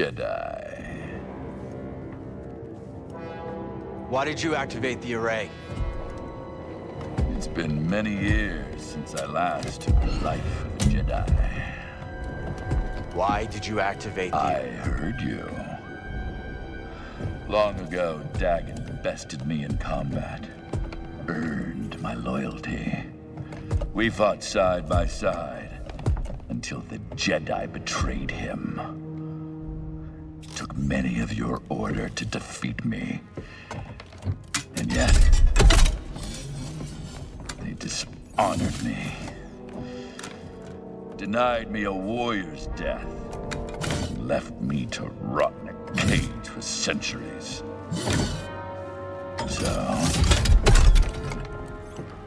Jedi. Why did you activate the array? It's been many years since I last took the life of a Jedi. Why did you activate the... I heard you. Long ago, Dagan bested me in combat. Earned my loyalty. We fought side by side until the Jedi betrayed him. Took many of your order to defeat me. And yet, they dishonored me. Denied me a warrior's death. Left me to rot in a cage for centuries. So,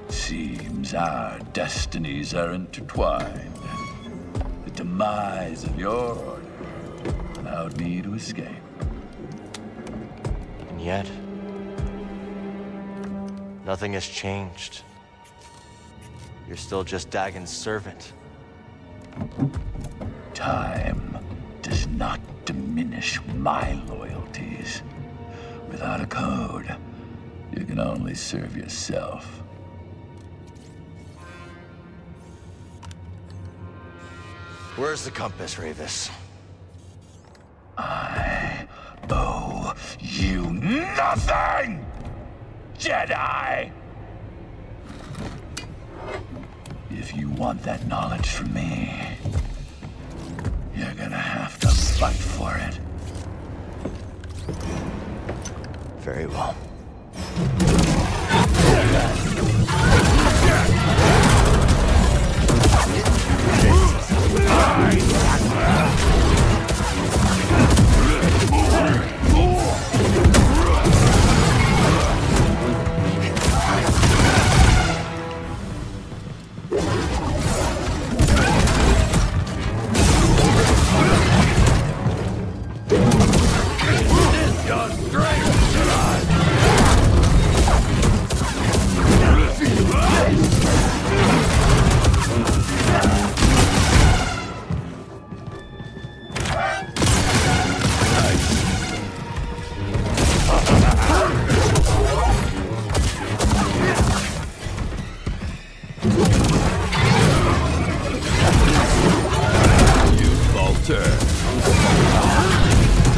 seems our destinies are intertwined. The demise of your allowed me to escape. And yet... Nothing has changed. You're still just Dagan's servant. Time does not diminish my loyalties. Without a code, you can only serve yourself. Where's the compass, Rayvis? I owe you nothing, Jedi! If you want that knowledge from me, you're gonna have to fight for it. Very well.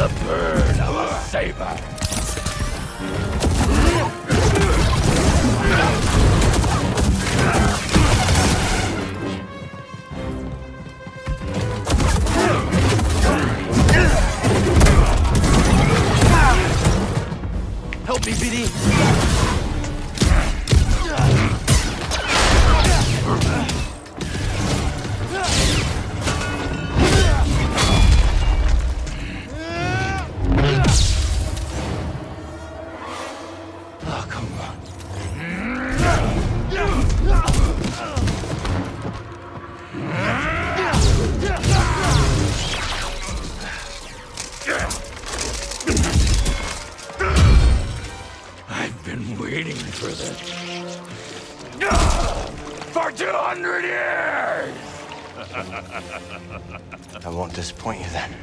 The burn of a saber. Help me, BD! Waiting for this. Ah! For 200 years! I won't disappoint you then.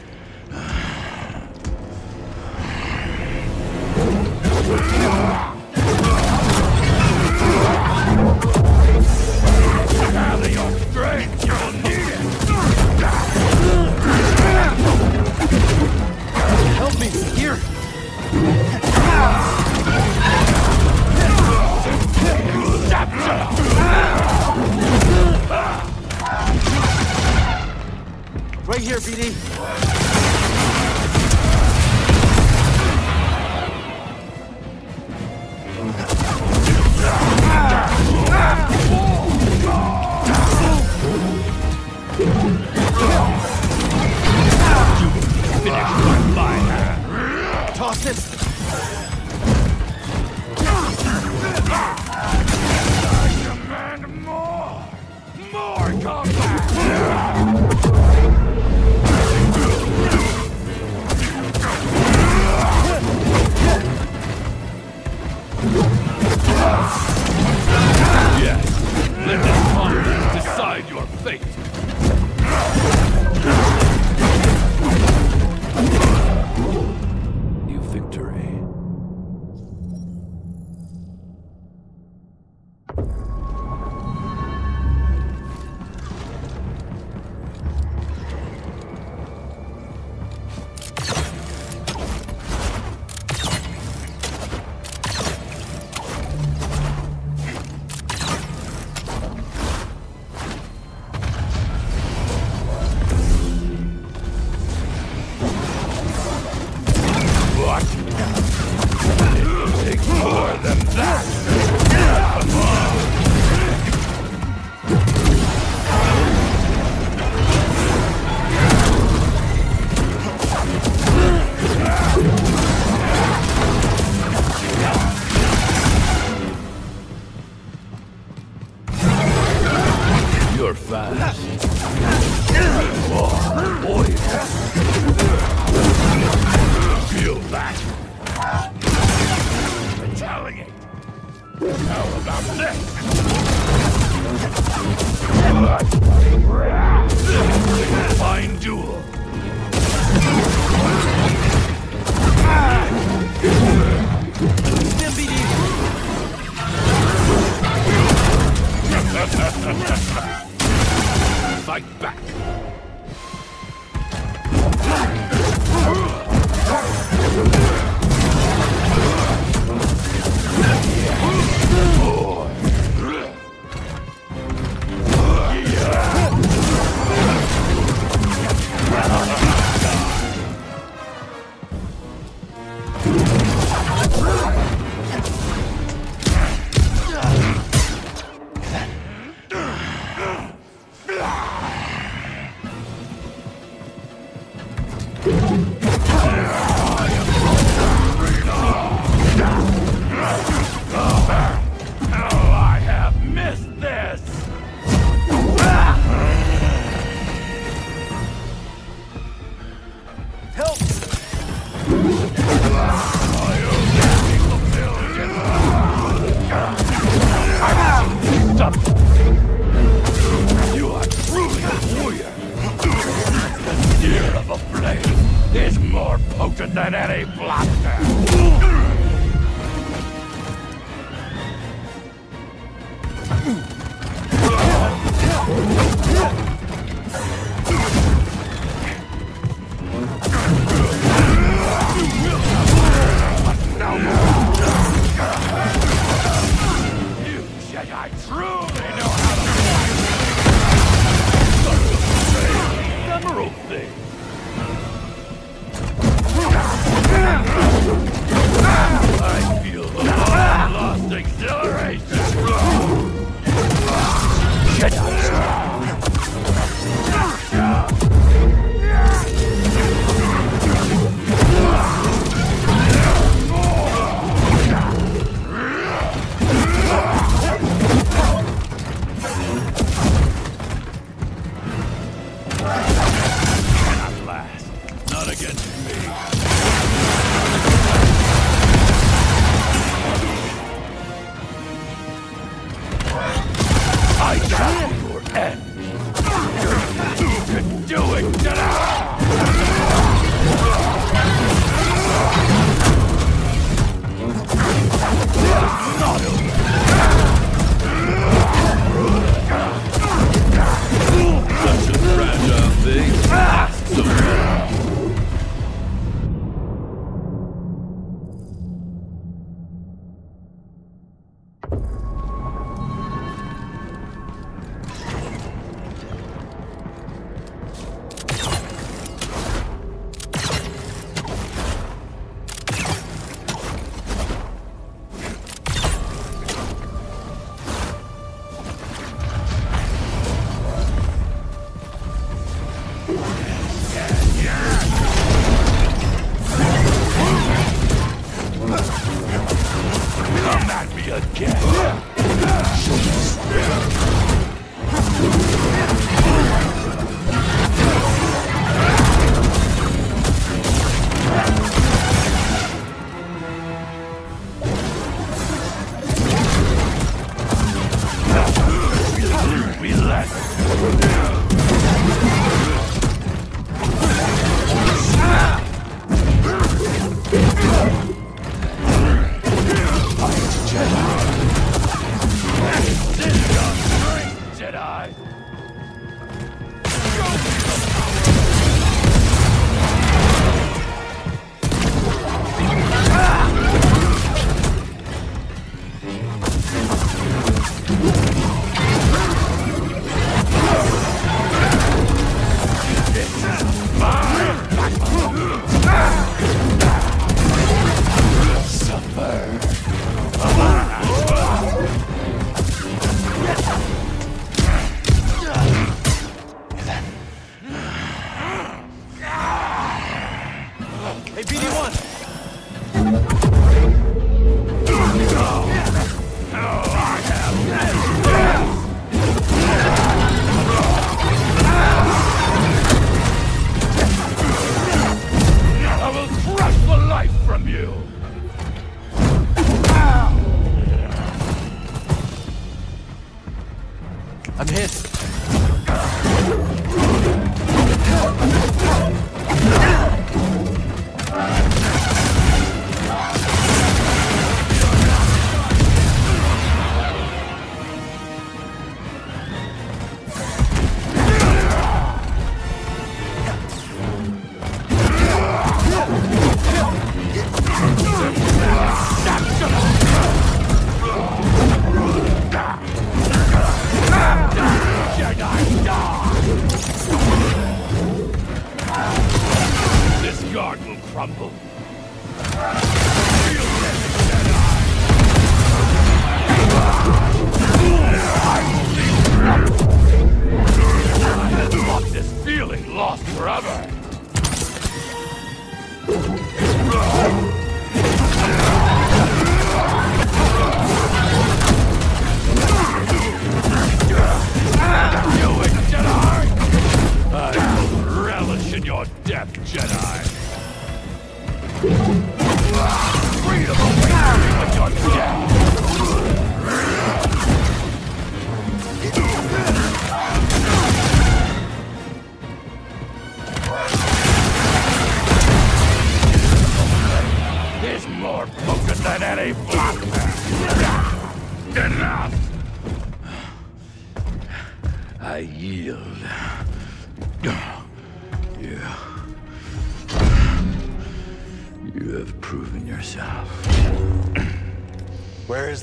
Gather your strength, you'll need it! Help me! Here! Right here, BD. Toss it! Decide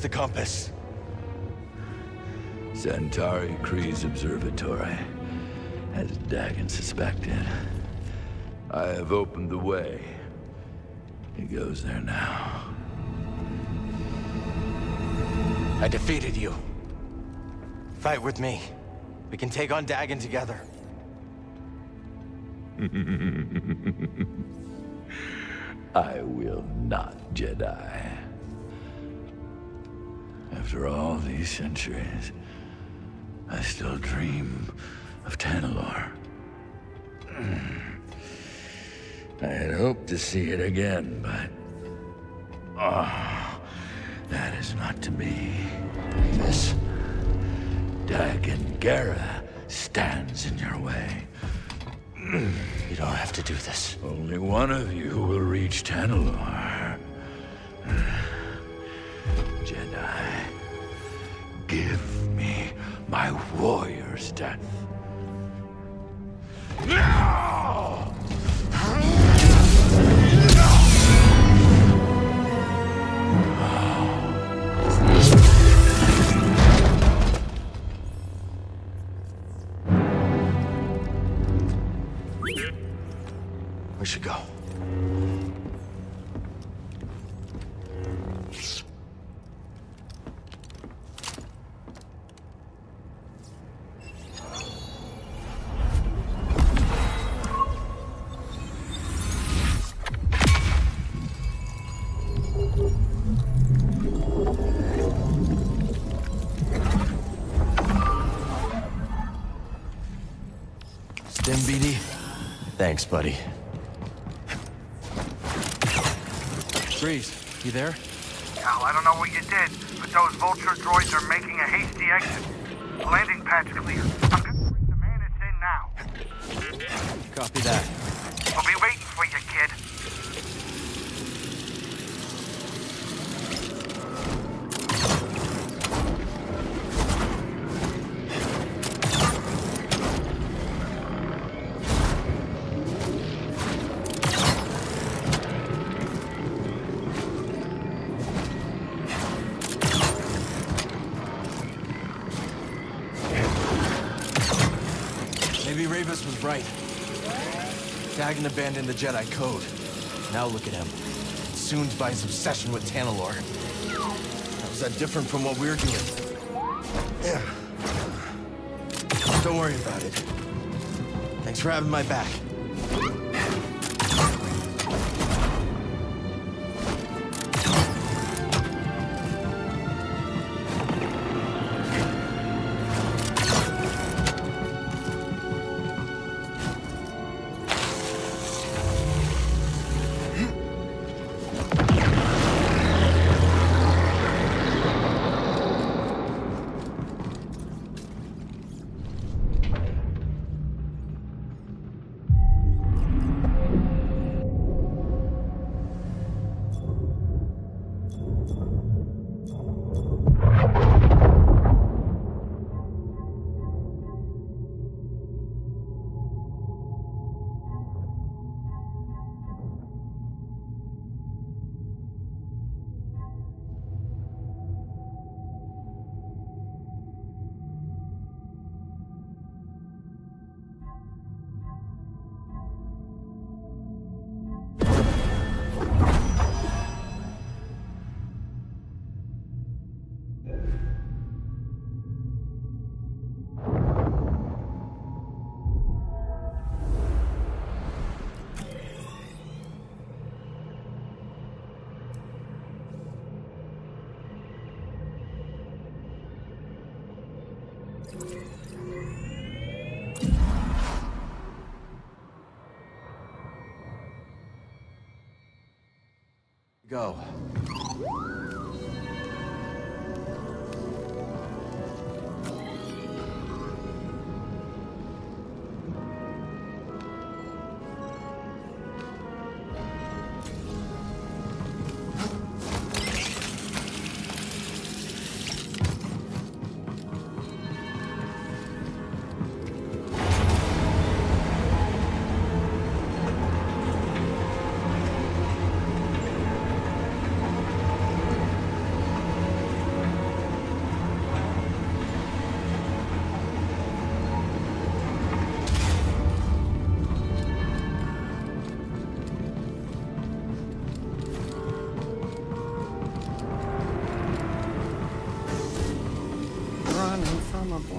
The compass? Santari Khri's observatory, as Dagan suspected. I have opened the way. He goes there now. I defeated you. Fight with me. We can take on Dagan together. I will not, Jedi. After all these centuries, I still dream of Tanalorr. Hmm. I had hoped to see it again, but... Oh, that is not to be. This... Dagan Gera stands in your way. You don't have to do this. Only one of you will reach Tanalorr. Jedi, give me my warrior's death. Now! We should go. Thanks, buddy. Greez, you there? Cal, I don't know what you did, but those vulture droids are making a hasty exit. The landing pad's clear. I'm gonna bring the Mantis in now. Copy that. We'll be waiting for you, Dagan abandoned the Jedi Code. Now look at him. Consumed by his obsession with Tanalorr. How's that different from what we're doing? Yeah. Don't worry about it. Thanks for having my back.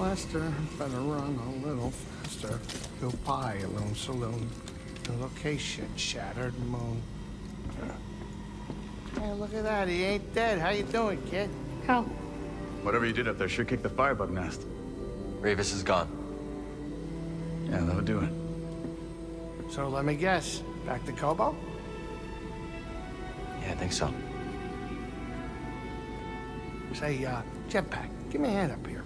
I'm a blaster. Better run a little faster. Go pie, Loon Saloon. The location, Shattered Moon. Hey, look at that. He ain't dead. How you doing, kid? Cal, Whatever you did up there sure kicked the firebug nest. Rayvis is gone. Yeah, that'll do it. So let me guess. Back to Koboh? Yeah, I think so. Say, uh, Jetpack, give me a hand up here.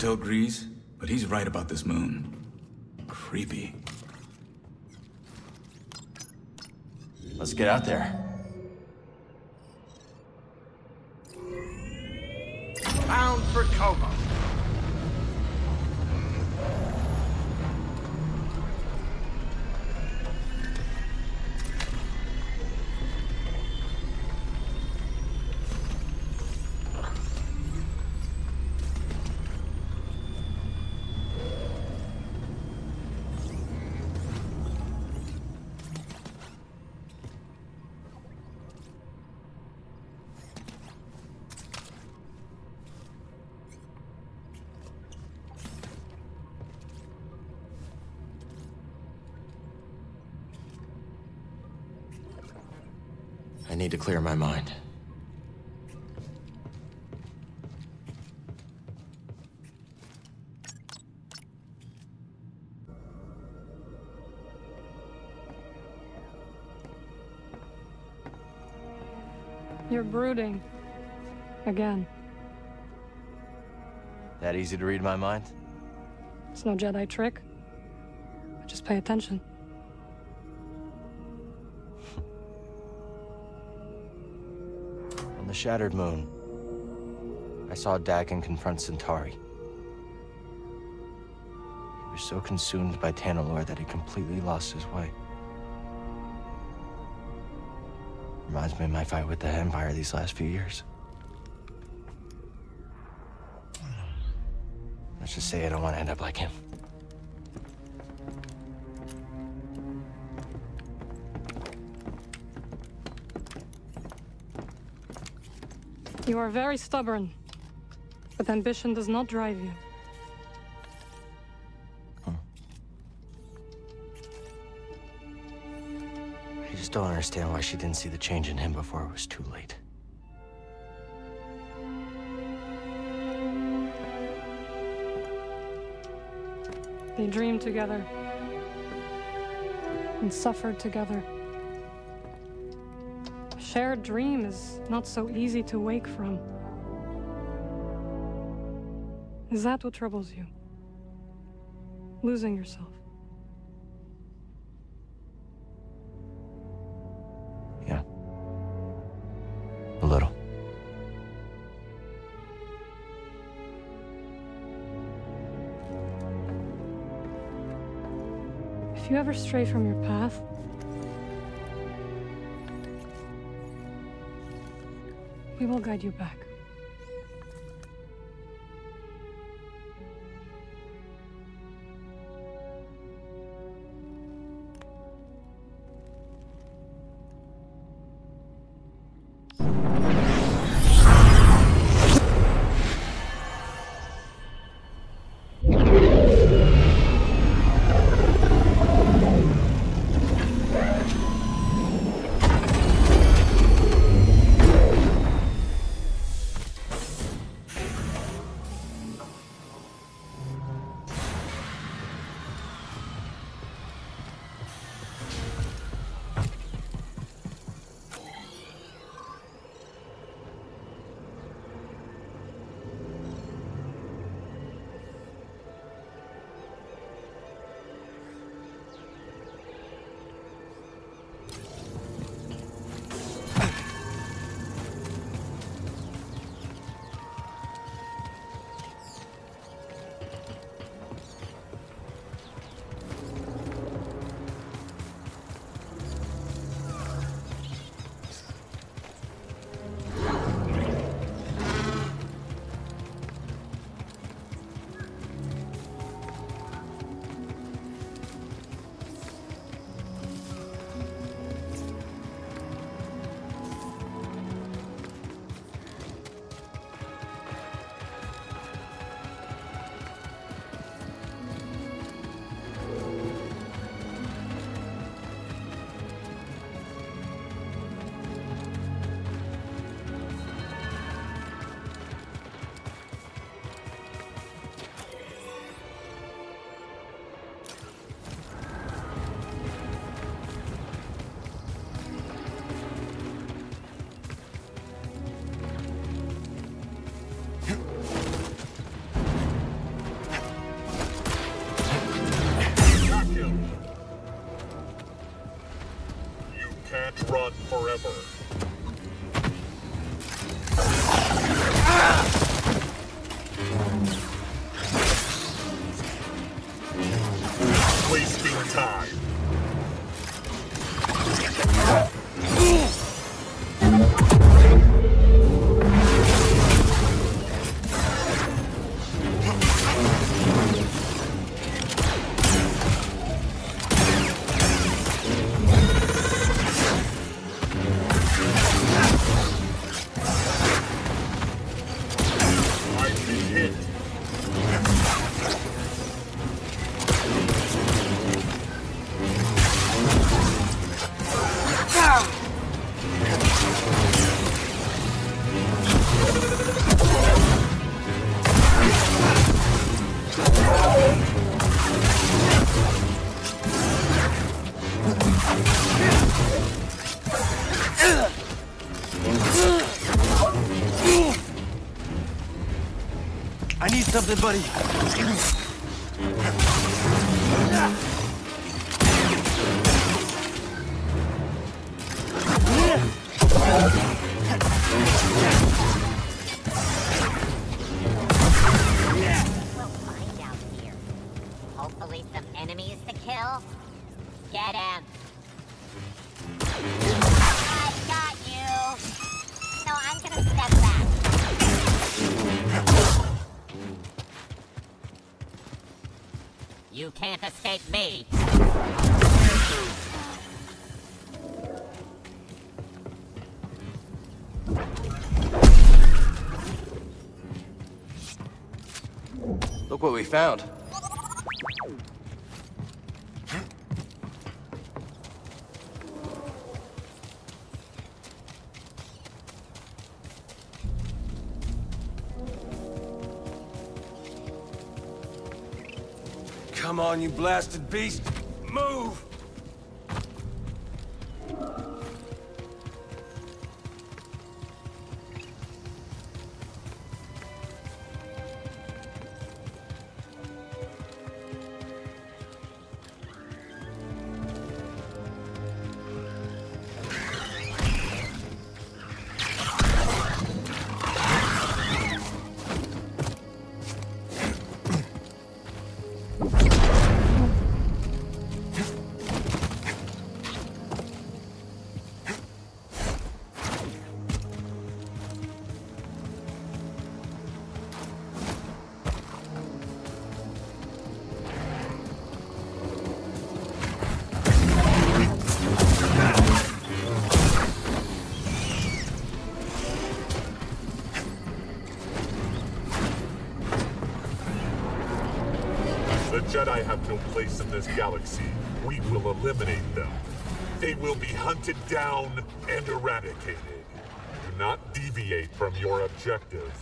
Tell Greez, but he's right about this moon. Creepy. Let's get out there. Bound for Koboh. I need to clear my mind. you're brooding. Again. That easy to read my mind? It's no Jedi trick. Just pay attention. Shattered Moon, I saw Dagan confront Santari. He was so consumed by Tanalorr that he completely lost his way. Reminds me of my fight with the Empire these last few years. Let's just say I don't want to end up like him. You are very stubborn. But ambition does not drive you. I just don't understand why she didn't see the change in him before it was too late. They dreamed together. And suffered together. Shared dream is not so easy to wake from. Is that what troubles you? Losing yourself? Yeah. A little. If you ever stray from your path, we will guide you back. Something, buddy. me. Look what we found. you blasted beast! deviate from your objective.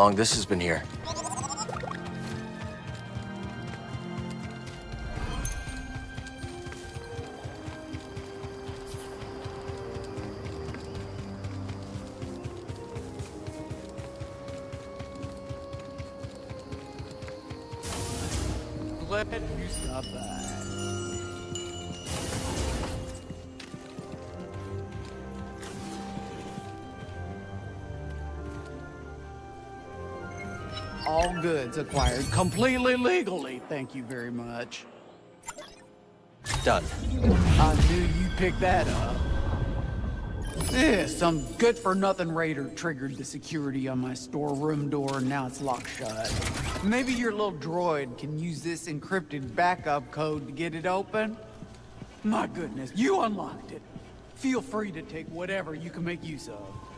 Long this has been here. Goods acquired completely legally. Thank you very much. Done. I knew you'd pick that up. Yeah, some good-for-nothing raider triggered the security on my storeroom door, and now it's locked shut. Maybe your little droid can use this encrypted backup code to get it open? My goodness, you unlocked it. Feel free to take whatever you can make use of.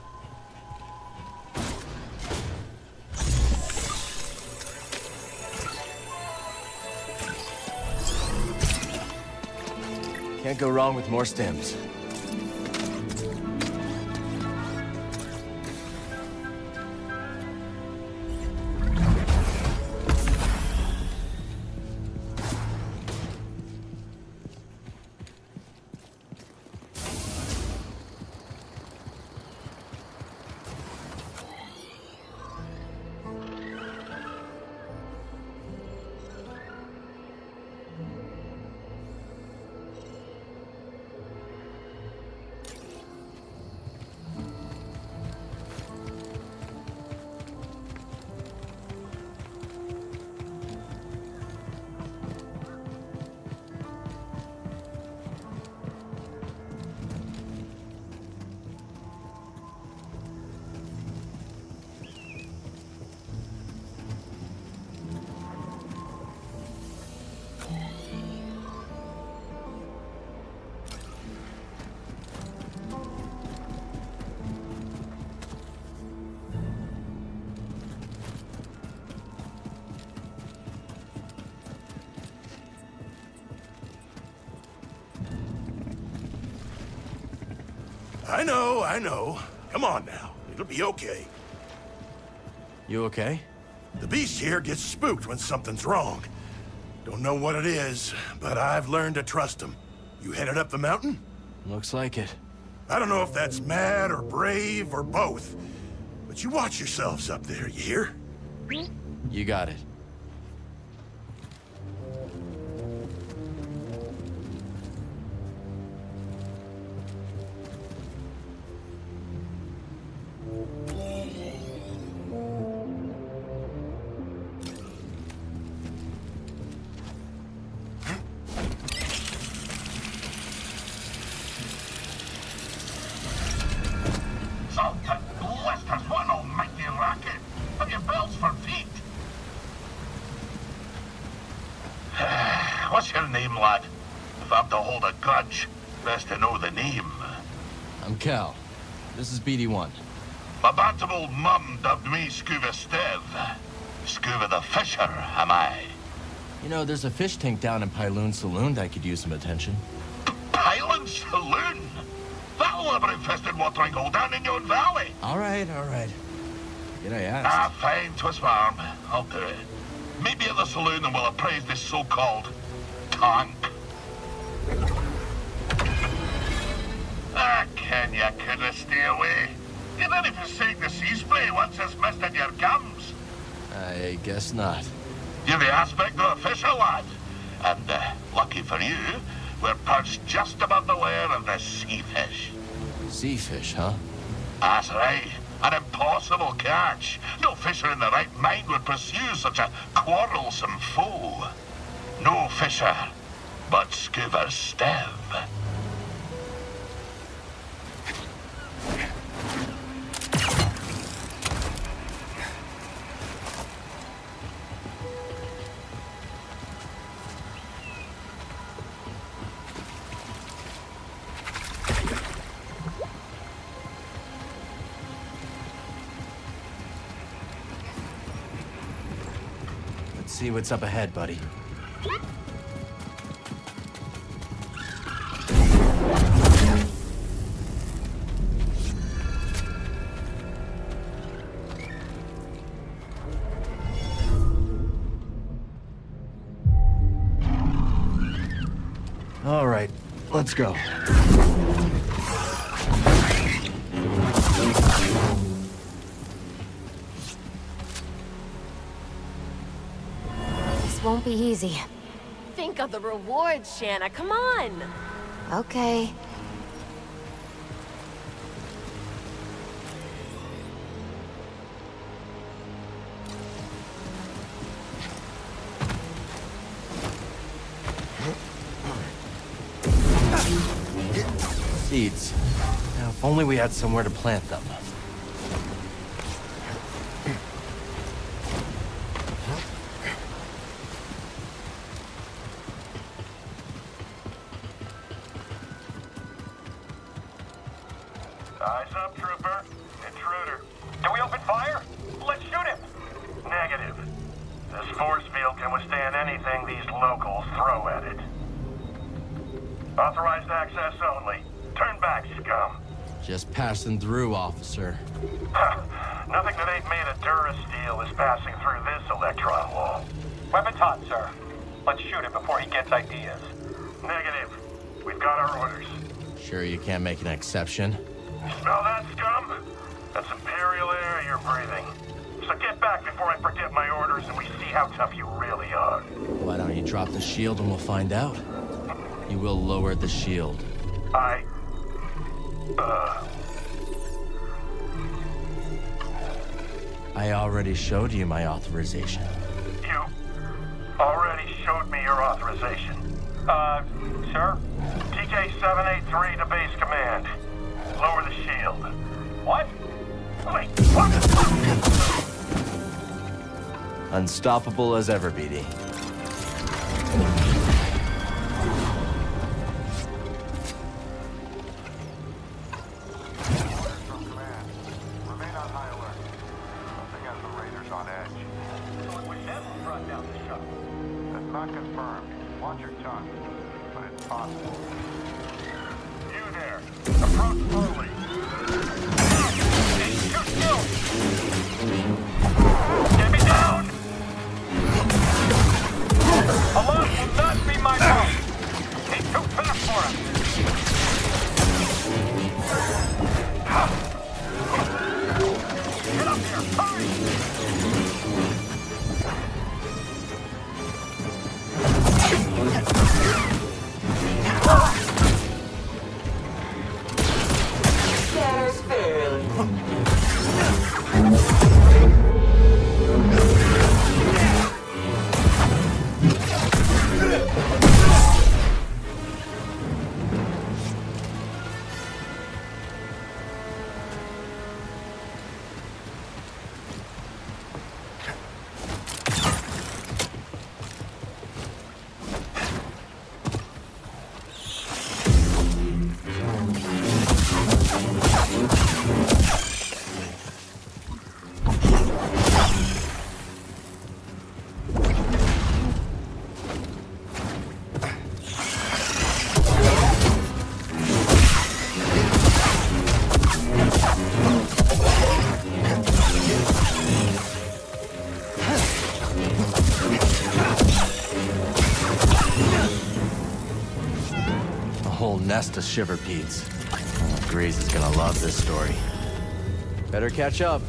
Can't go wrong with more stims. Be okay. You okay? The beast here gets spooked when something's wrong. Don't know what it is, but I've learned to trust him. You headed up the mountain? Looks like it. I don't know if that's mad or brave or both, but you watch yourselves up there, you hear? You got it. BD-1. My bantam old mum dubbed me Skoova Stev. Skoova the Fisher, am I? You know, there's a fish tank down in Pyloon Saloon that could use some attention. Island Saloon? That'll have infested watering hole down in your valley. All right, all right. You did I ask? Ah, fine, twist my arm. I'll do it. Meet me at the saloon and we'll appraise this so-called tank. You didn't forsake the sea spray once it's misted your gums. I guess not. You're the aspect of a fisher, lad. And, uh, lucky for you, we're perched just above the lair of the sea fish. Sea fish, huh? That's right. An impossible catch. No fisher in the right mind would pursue such a quarrelsome foe. No fisher, but Skoova Stev. what's up ahead, buddy. All right, let's go. Be easy. Think of the rewards, Shanna. Come on. Okay. Seeds. Now, if only we had somewhere to plant them. An exception? Smell that, scum? That's Imperial air you're breathing. So get back before I forget my orders and we see how tough you really are. Why don't you drop the shield and we'll find out? You will lower the shield. I... Uh... I already showed you my authorization. You already showed me your authorization. Uh, sir? TK-783 to base command. Lower the shield. What? Wait, what? Unstoppable as ever, BD. Whole nest of shiverpedes. Oh, Greez is gonna love this story. Better catch up.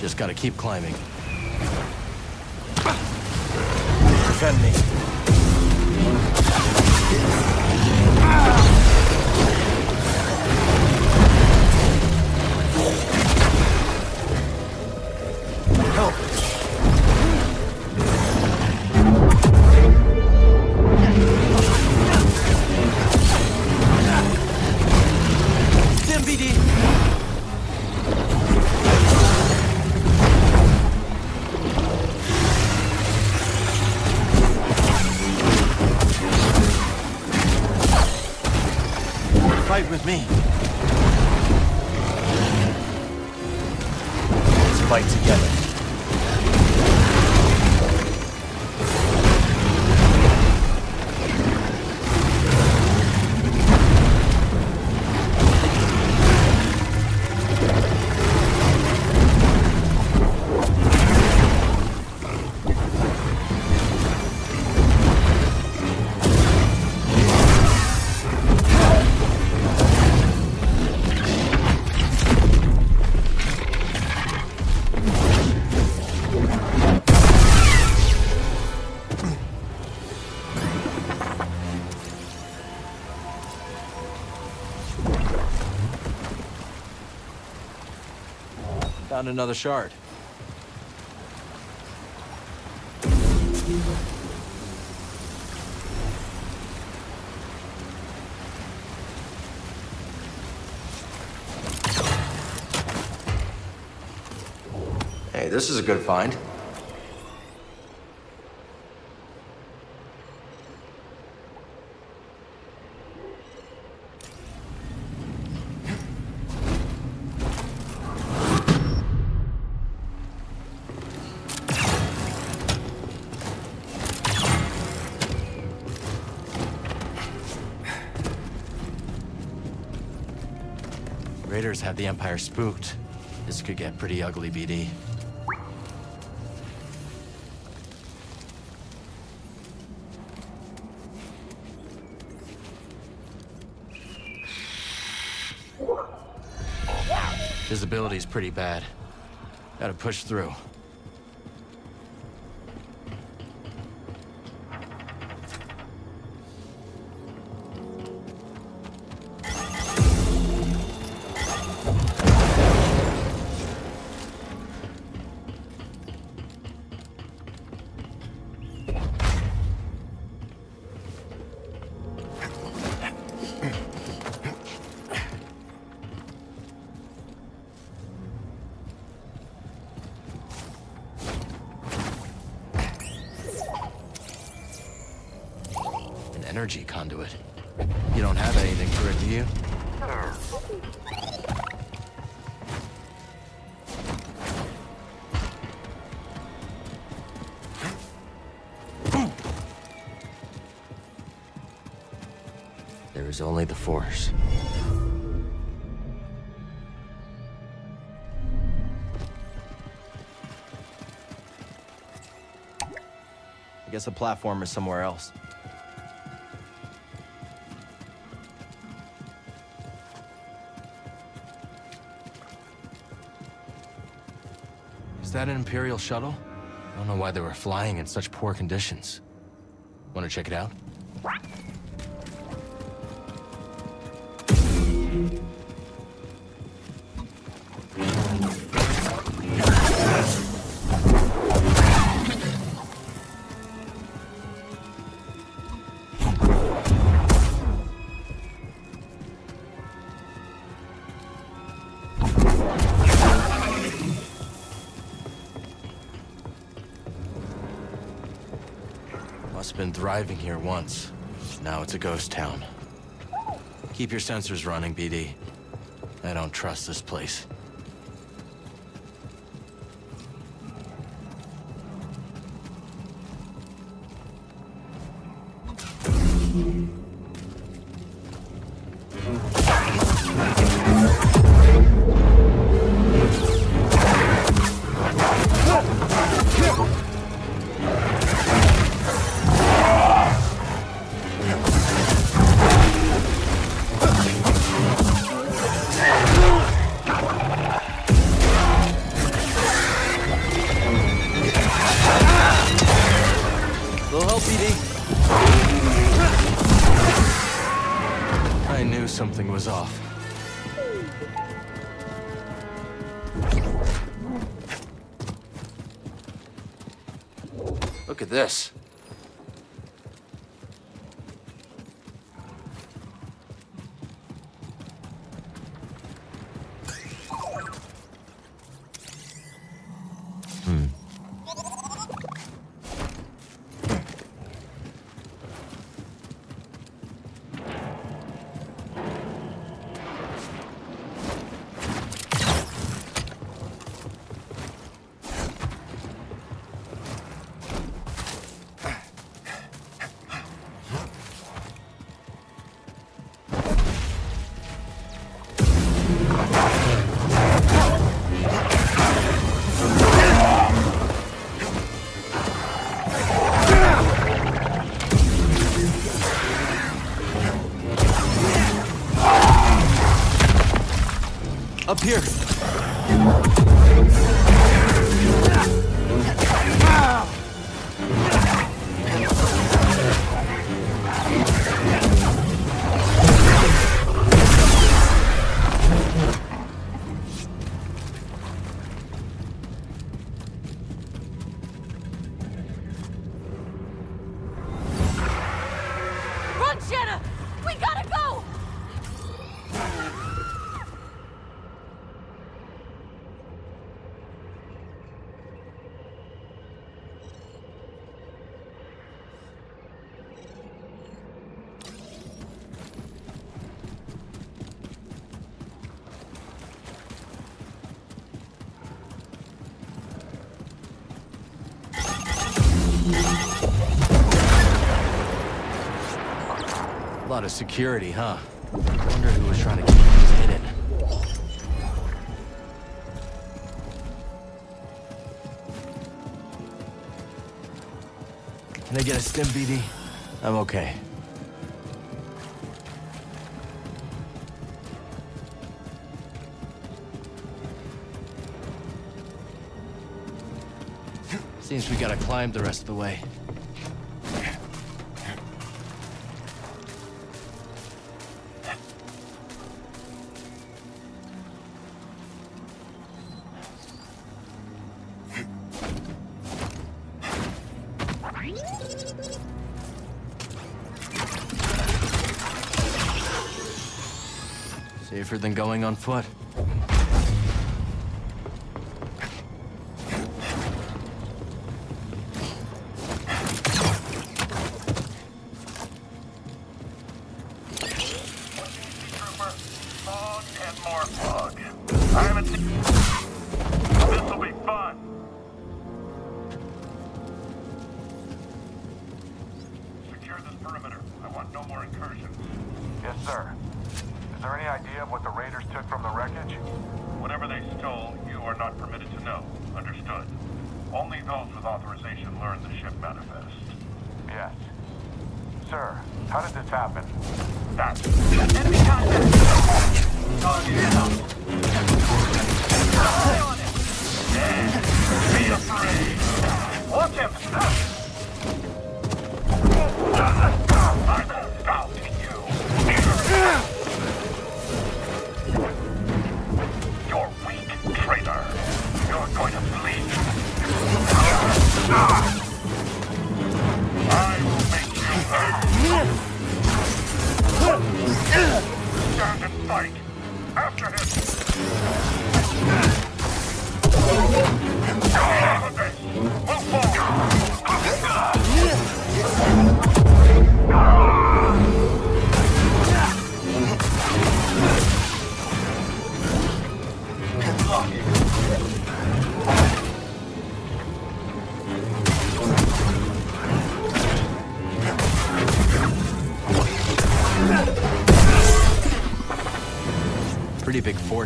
Just gotta keep climbing. Found another shard. Hey, this is a good find. have the Empire spooked. This could get pretty ugly, BD. Visibility's pretty bad. Gotta push through. The platform is somewhere else. Is that an Imperial shuttle? I don't know why they were flying in such poor conditions. Want to check it out? Thriving here once. Now it's a ghost town. Keep your sensors running, BD. I don't trust this place. Here. of security, huh? Wonder who was trying to keep us hidden. Can I get a stim BD? I'm okay. Seems we gotta climb the rest of the way. on foot.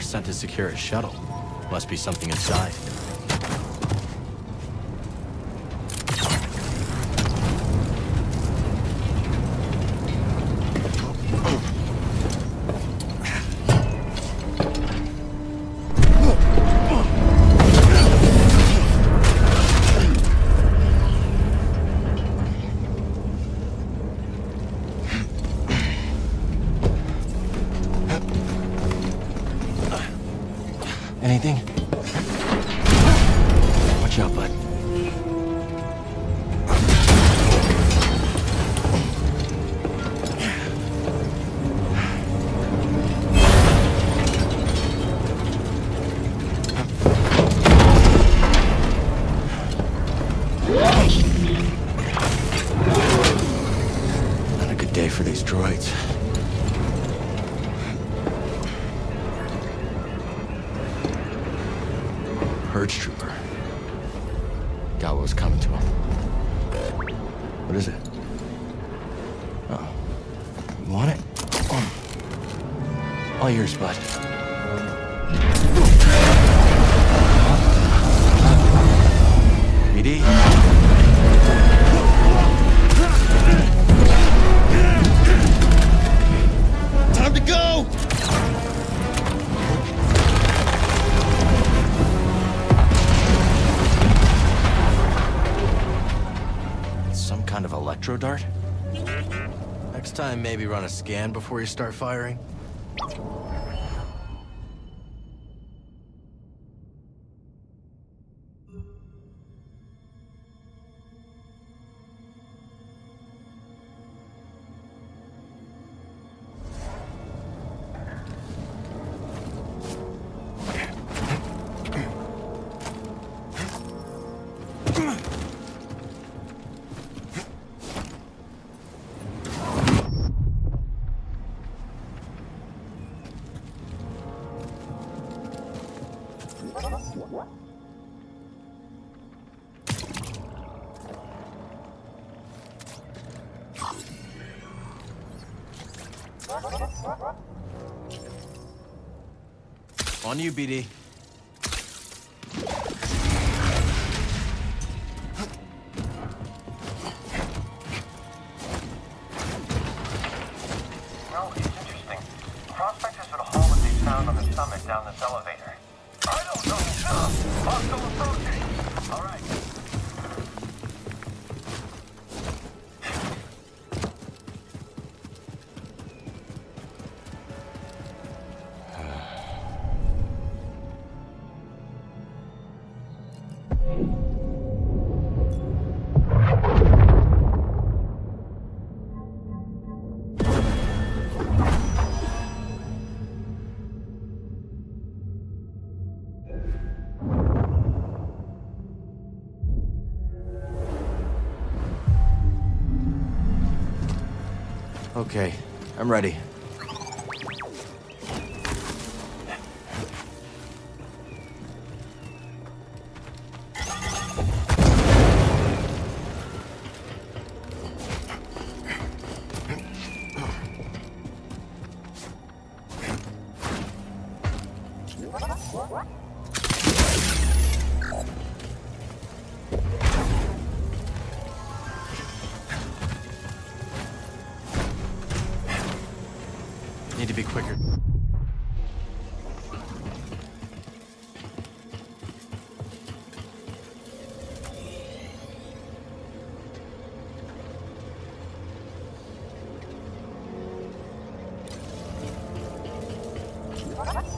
sent to secure a shuttle. Must be something inside. Edie, time to go. Some kind of electro dart? Next time, maybe run a scan before you start firing. you, BD. Okay, I'm ready.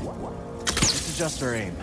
Let's adjust our aim.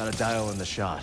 Got a dial in the shot.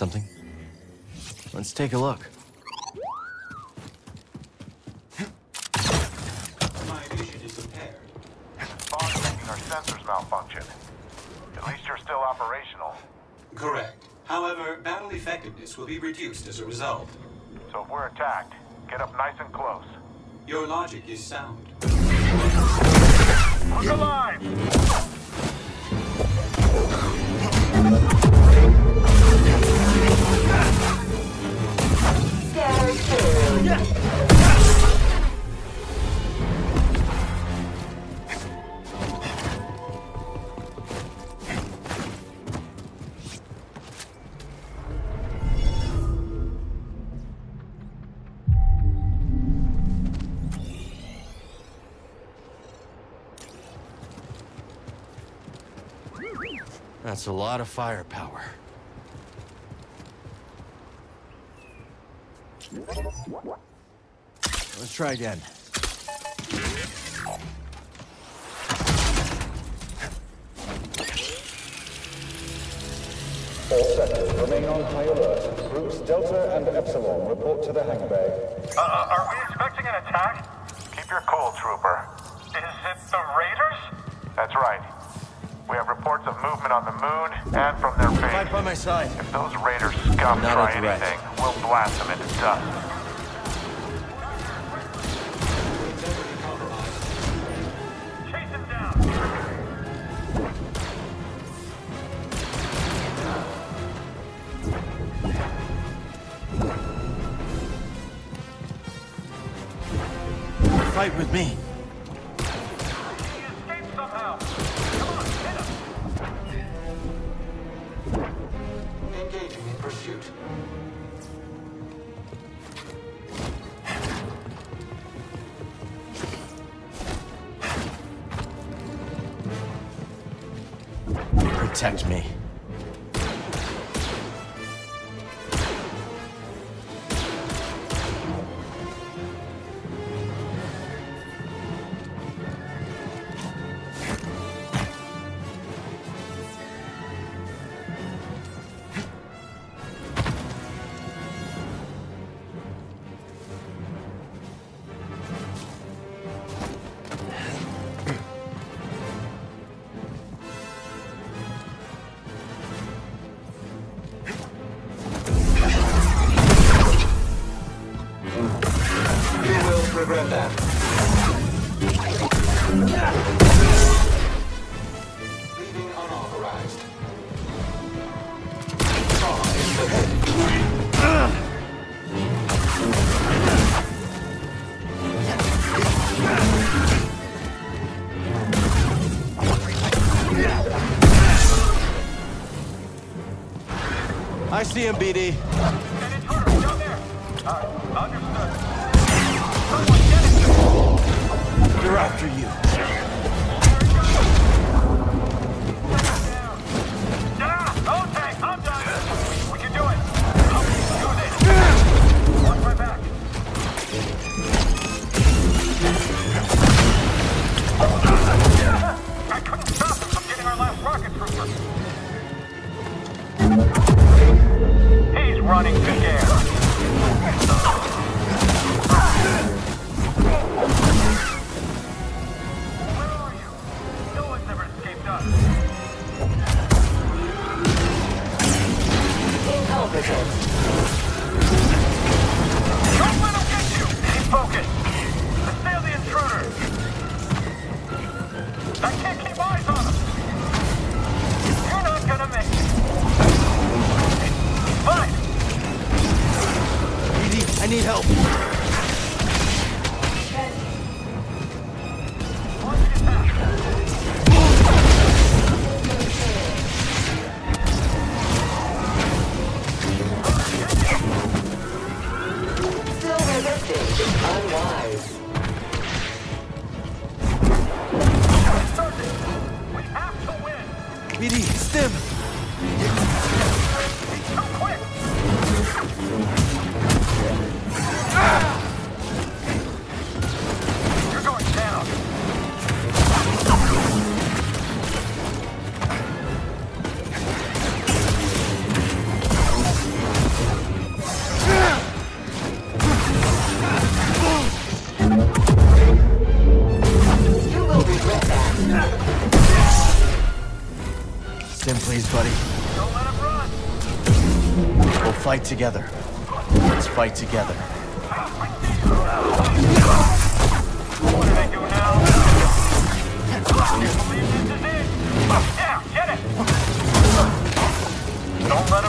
Something? Let's take a look. My vision is impaired. Bond's thinking our sensors malfunction. At least you're still operational. Correct. However, battle effectiveness will be reduced as a result. So if we're attacked, get up nice and close. Your logic is sound. Look alive! That's a lot of firepower. Let's try again. All sectors remain on high alert. Groups Delta and Epsilon report to the hangar bay. Uh, uh, are we expecting an attack? Keep your cool, Trooper. Is it the Raiders? That's right. We have reports of movement on the moon and from their base. Right by my side. If those raiders scum Not try anything, we'll blast them into dust. Fight with me. see him, BD. fight together. Let's fight together. Don't let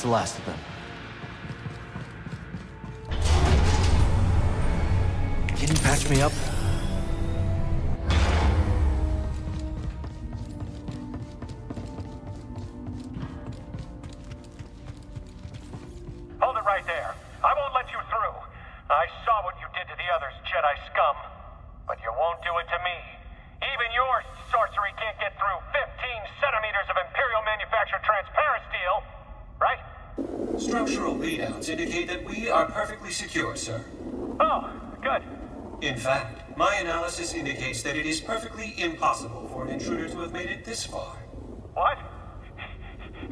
The last of them. That it is perfectly impossible for an intruder to have made it this far. What?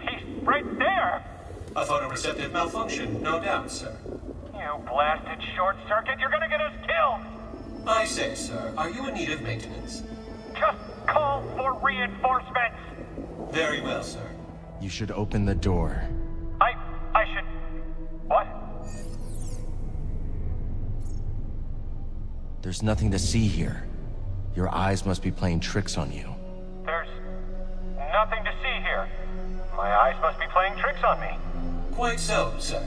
He's right there! I thought a photoreceptive malfunction, no doubt, sir. You blasted short circuit, you're gonna get us killed! I say, sir, are you in need of maintenance? Just call for reinforcements! Very well, sir. You should open the door. I. I should. What? There's nothing to see here. Your eyes must be playing tricks on you. There's nothing to see here. My eyes must be playing tricks on me. Quite so, sir.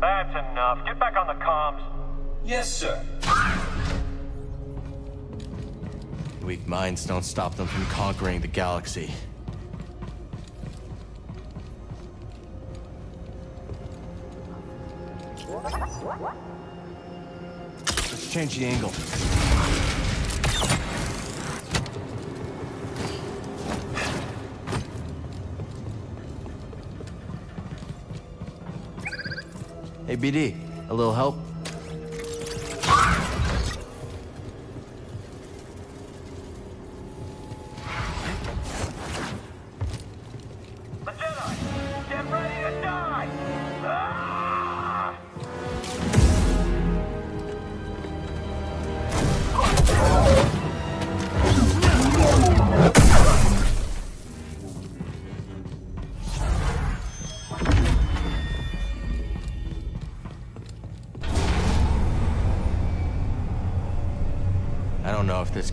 That's enough. Get back on the comms. Yes, sir. Weak minds don't stop them from conquering the galaxy. Let's change the angle. Hey, BD, a little help?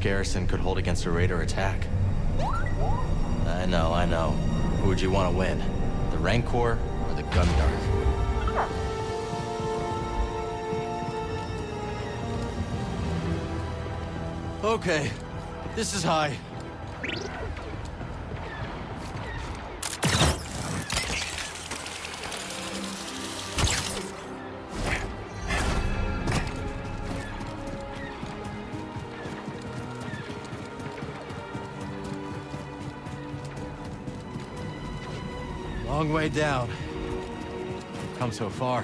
Garrison could hold against a raider attack. I know, I know. Who would you want to win? The Rancor or the Gundark? Okay, this is high. Way down. Come so far.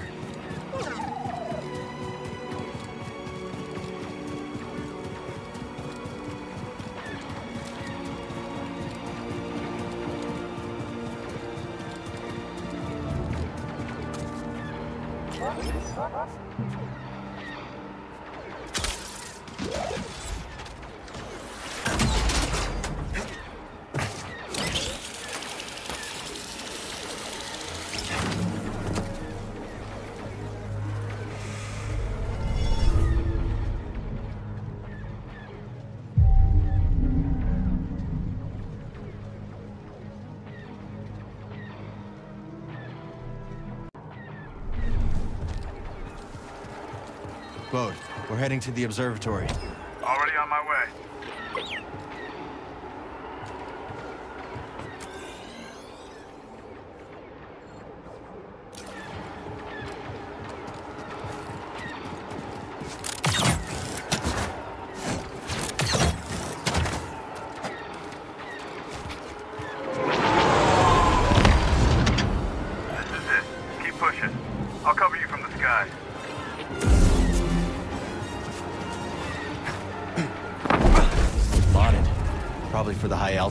heading to the observatory.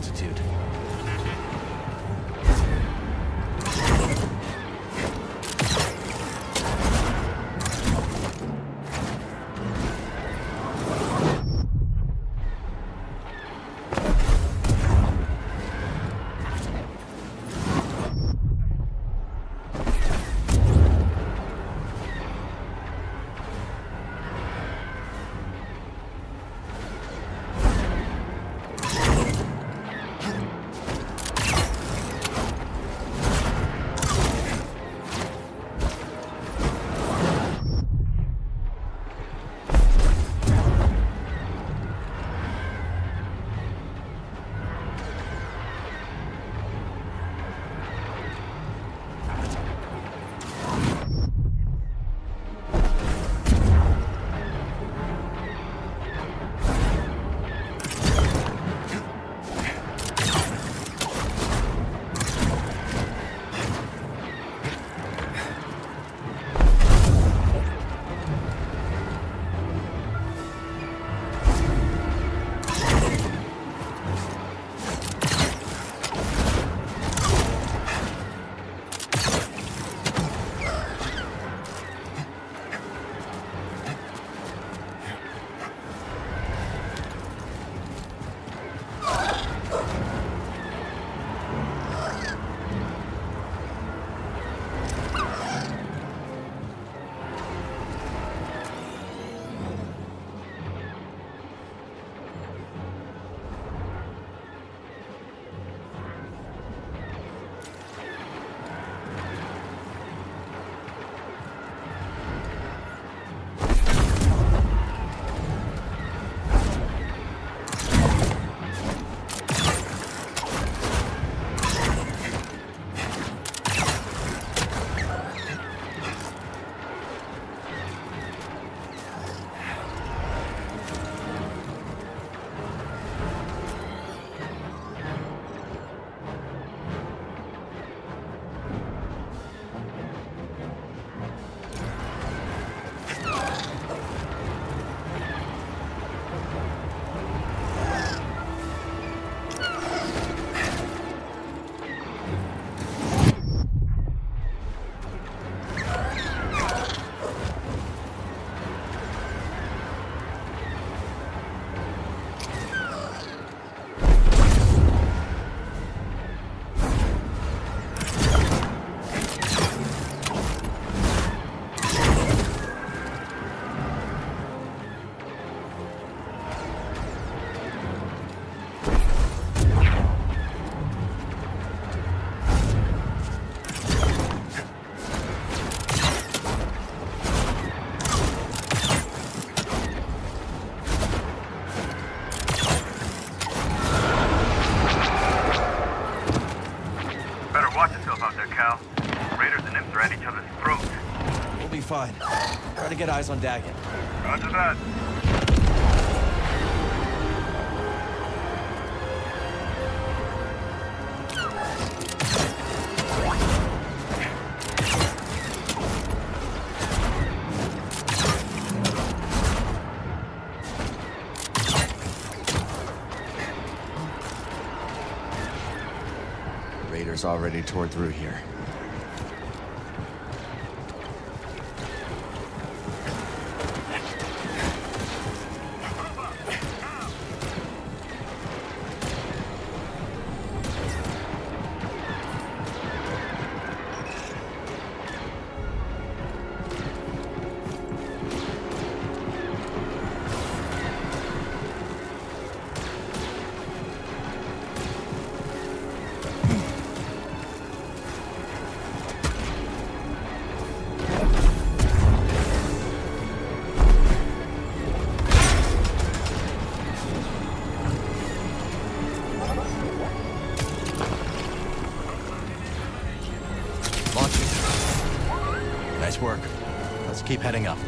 altitude. get eyes on Daggett. Roger that. Raiders already tore through here. Heading up.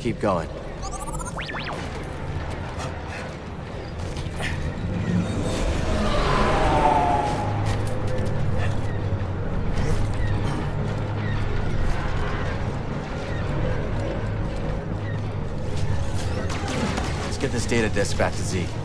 Keep going. Let's get this data disk back to Z.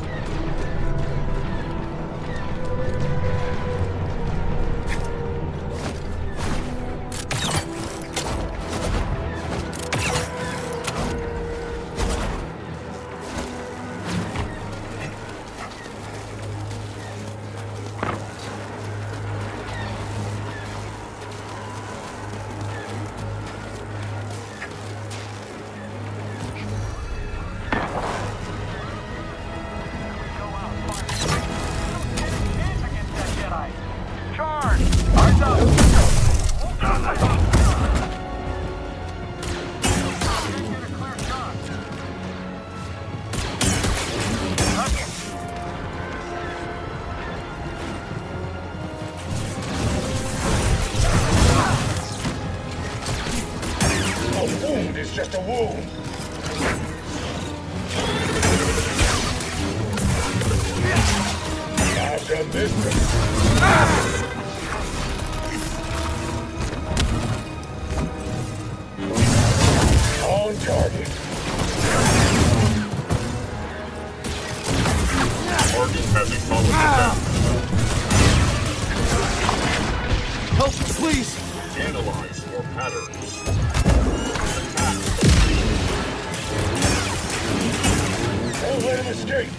let him escape.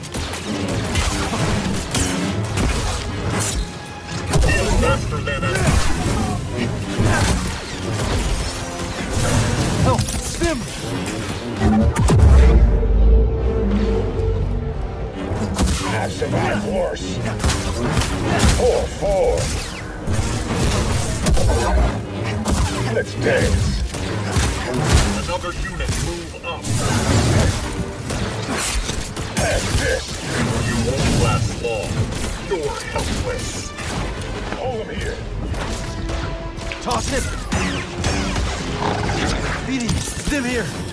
Faster than ever. Help! Stim! I've survived worse. Four, four. Let's dance. Another unit move up. You won't last long. You're helpless. Hold him here. Toss him! BD, Zim here!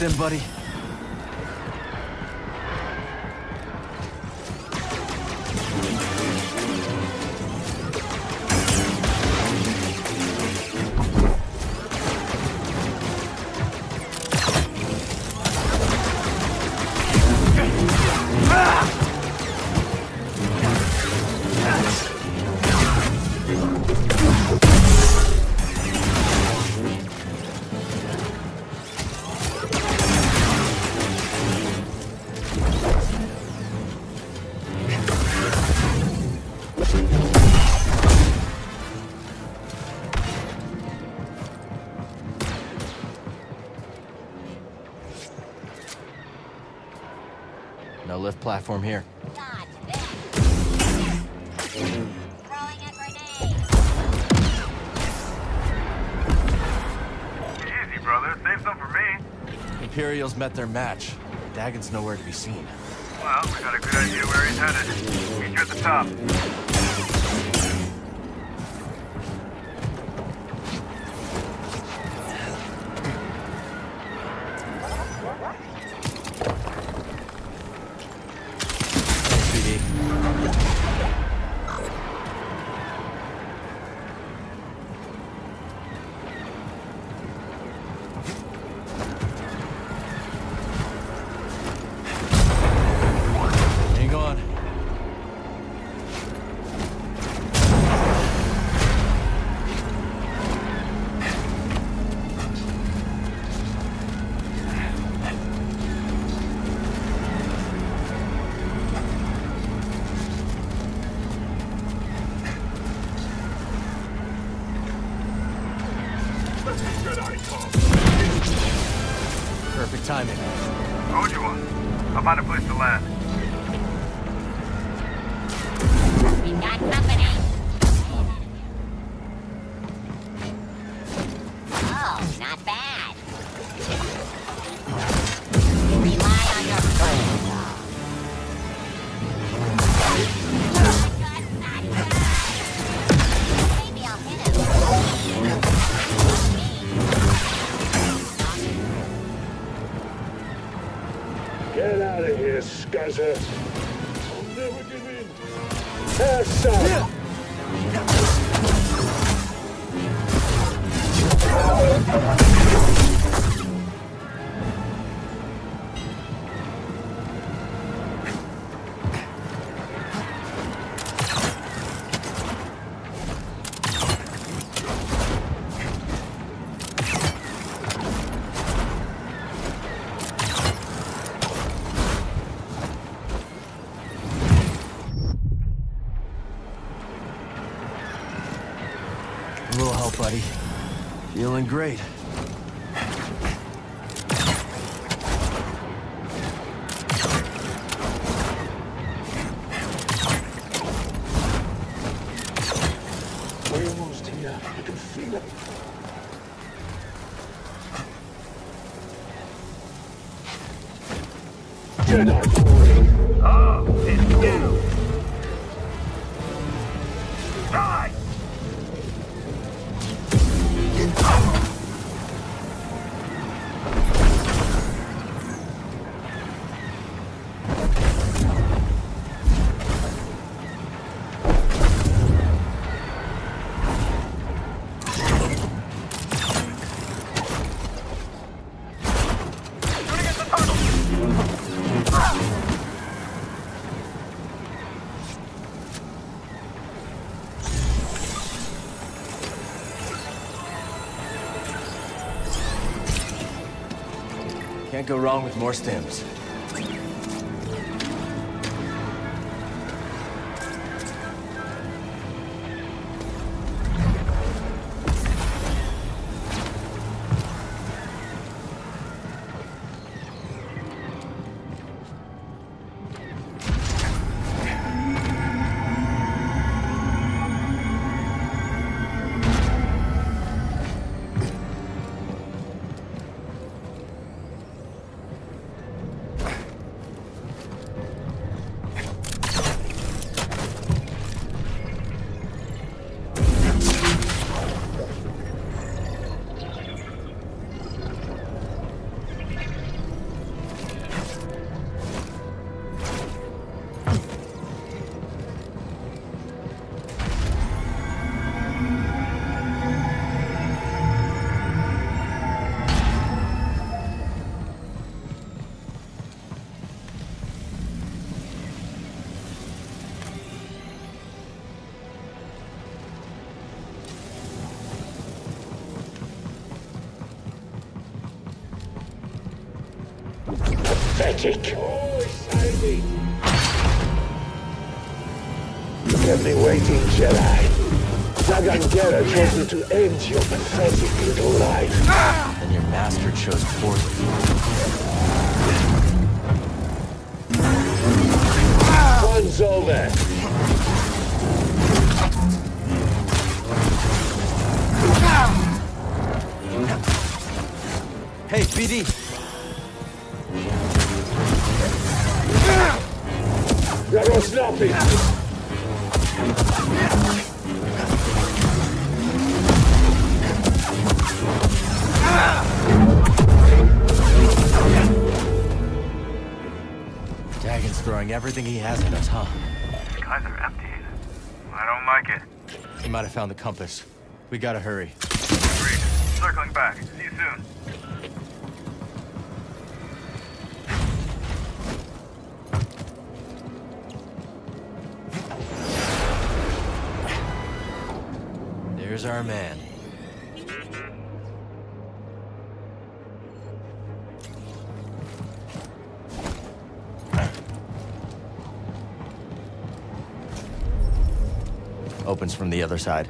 then, buddy. platform here. Easy, brother. Save some for me. Imperials met their match. Dagan's nowhere to be seen. Well, we got a good idea where he's headed. At the top. Advisor. great. Go wrong with more stims. Pathetic. You kept me waiting, Jedi. Dagan Gera told you to end your pathetic little life. And your master chose poorly. One's over. Hey, BD! Dagan's throwing everything he has at us, huh? Skies are empty. I don't like it. He might have found the compass. We gotta hurry. Agreed. Circling back. See you soon. There's our man. From the other side.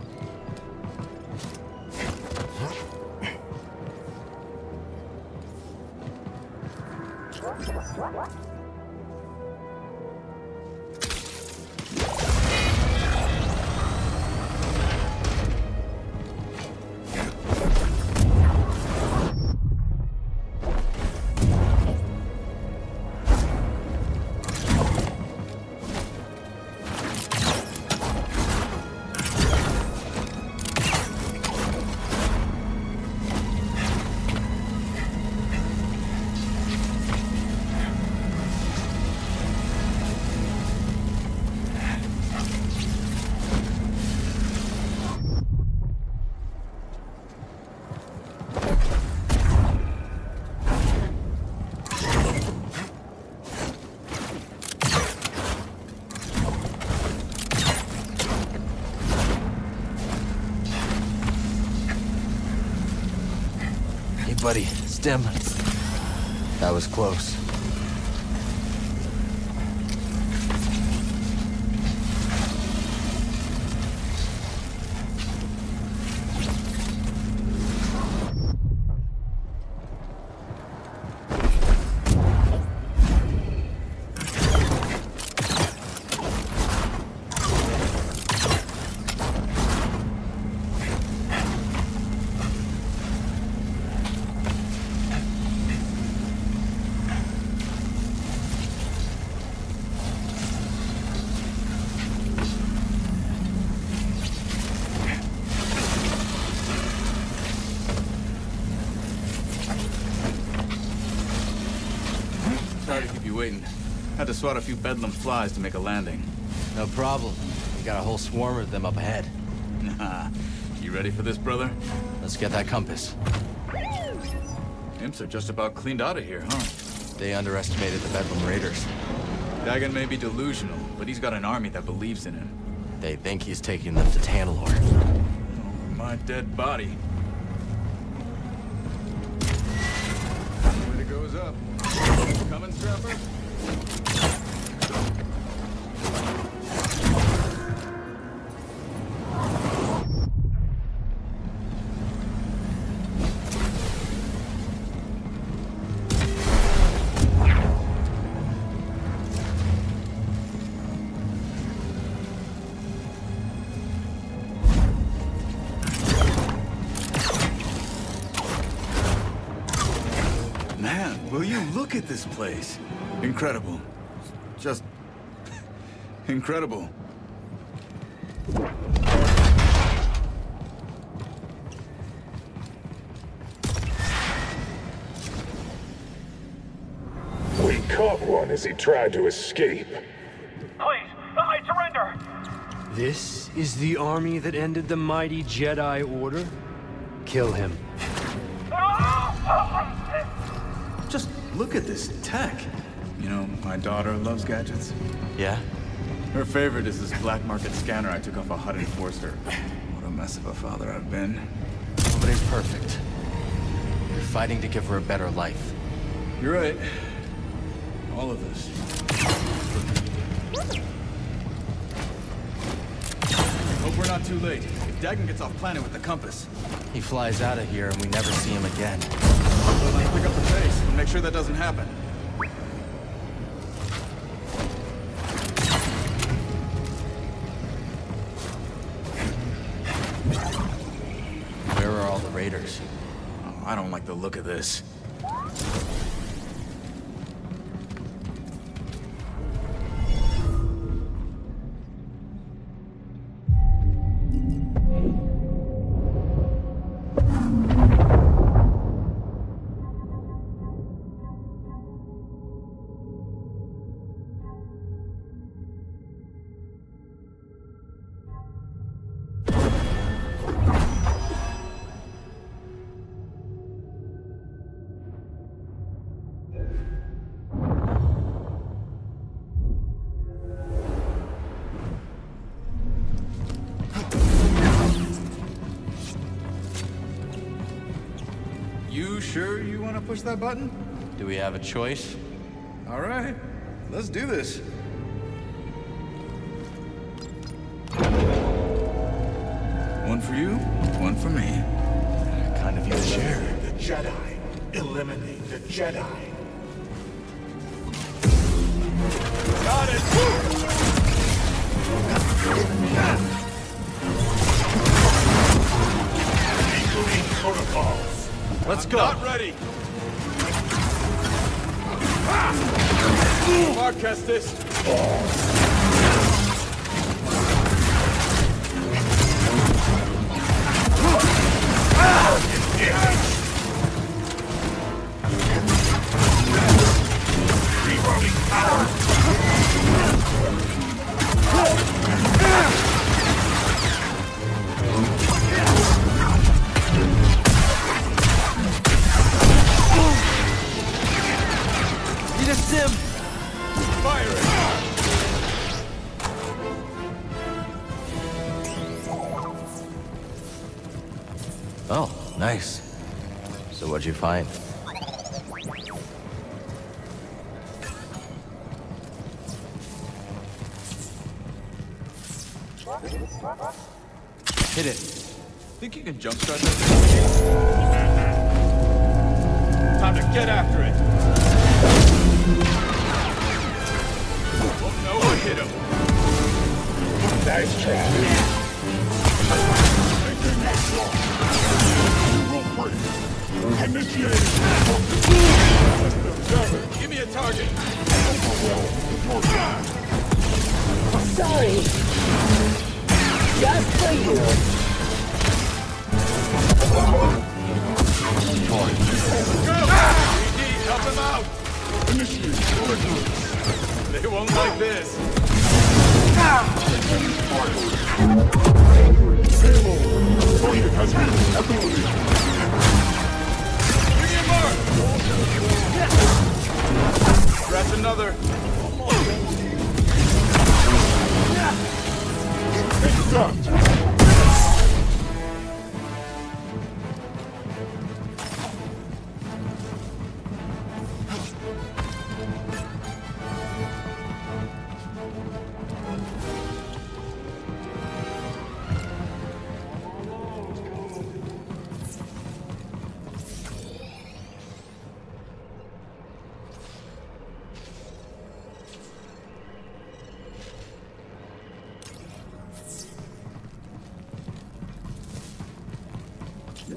Swat a few bedlam flies to make a landing. No problem. We got a whole swarm of them up ahead. Nah. You ready for this, brother? Let's get that compass. Imps are just about cleaned out of here, huh? They underestimated the Bedlam Raiders. Dagan may be delusional, but he's got an army that believes in him. They think he's taking them to Tanalorr. Over oh, my dead body. This place? Incredible. Just... incredible. We caught one as he tried to escape. Please, I surrender! This is the army that ended the mighty Jedi Order? Kill him. My daughter loves gadgets. Yeah? Her favorite is this black market scanner I took off a Hutt enforcer. What a mess of a father I've been. Nobody's perfect. You're fighting to give her a better life. You're right. All of this. Hope we're not too late. If Dagan gets off planet with the compass. He flies out of here and we never see him again. Let's pick up the pace and make sure that doesn't happen. The look of this. Push that button? Do we have a choice? All right, let's do this. One for you, one for me. Kind of you to share. The Jedi. Eliminate the Jedi. Got it! Including protocols. Let's go. Not ready. Mark Kestis. Jumpstart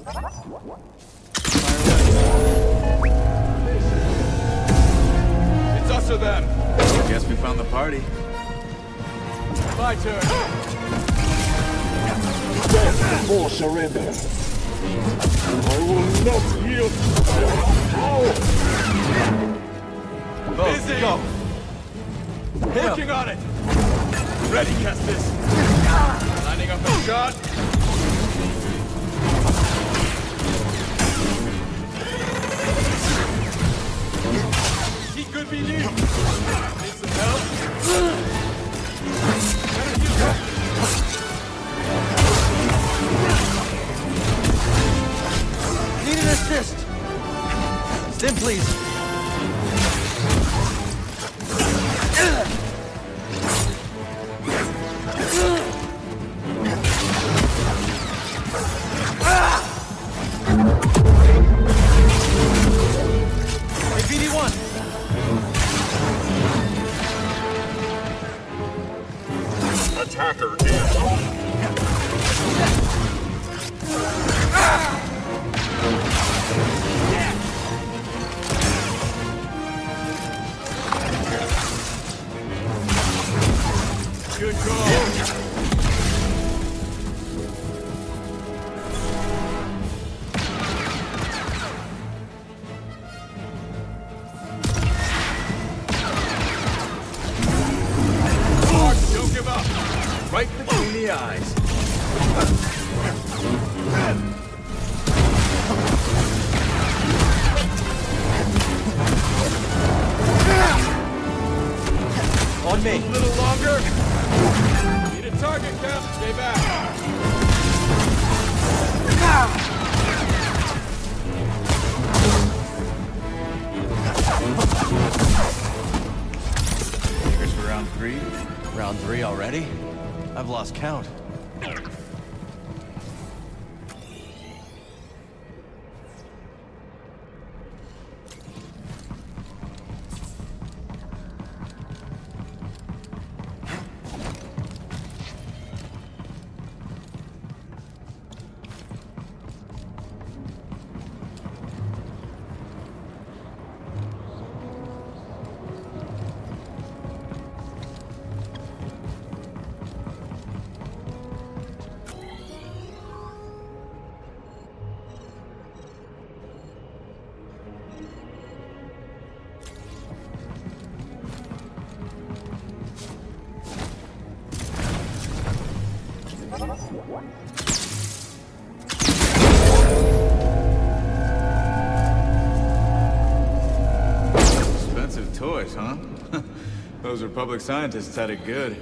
It's us or them. Guess we found the party. My turn. Death before surrender. I will not yield. Busy. Go. Working on it. Ready, Kestis. Lining up a shot. Could be. Need some help? Need an assist. Stim, please. Those Republic scientists had it good.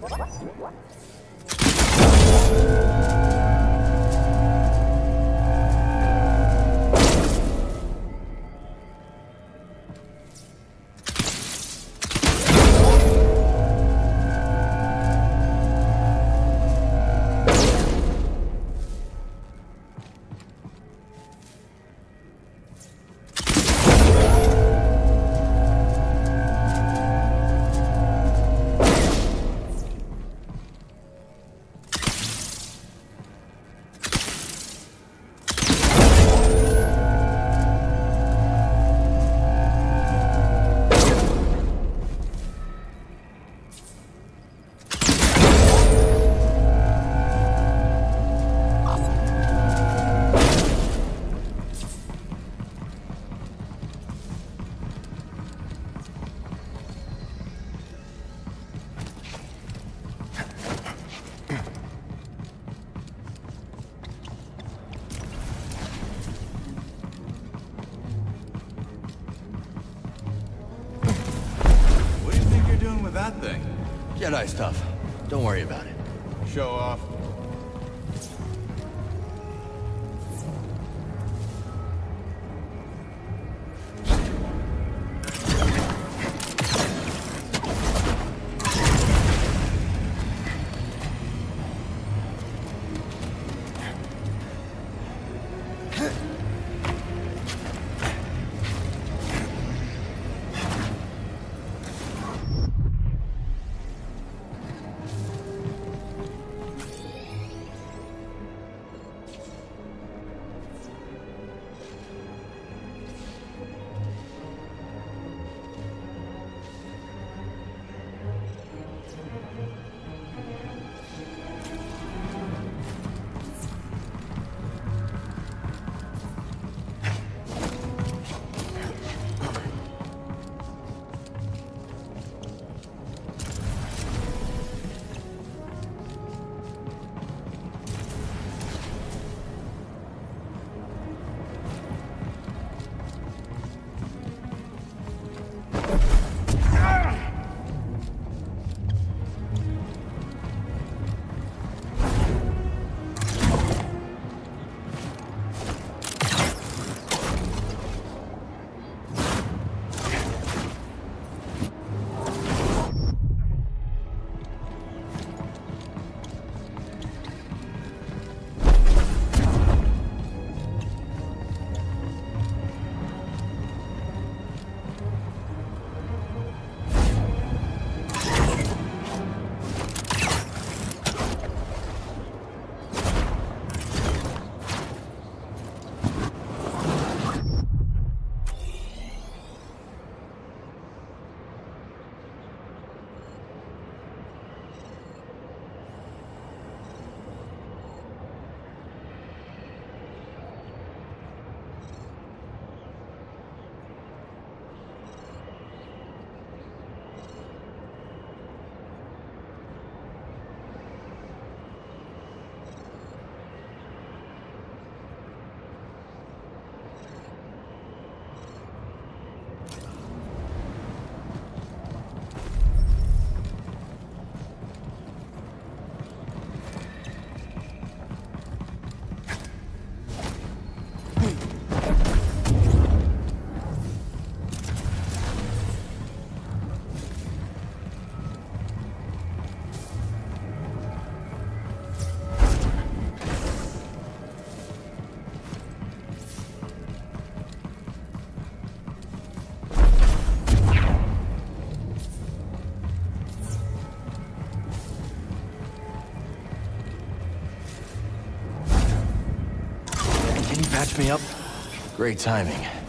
What? Me up? Great timing.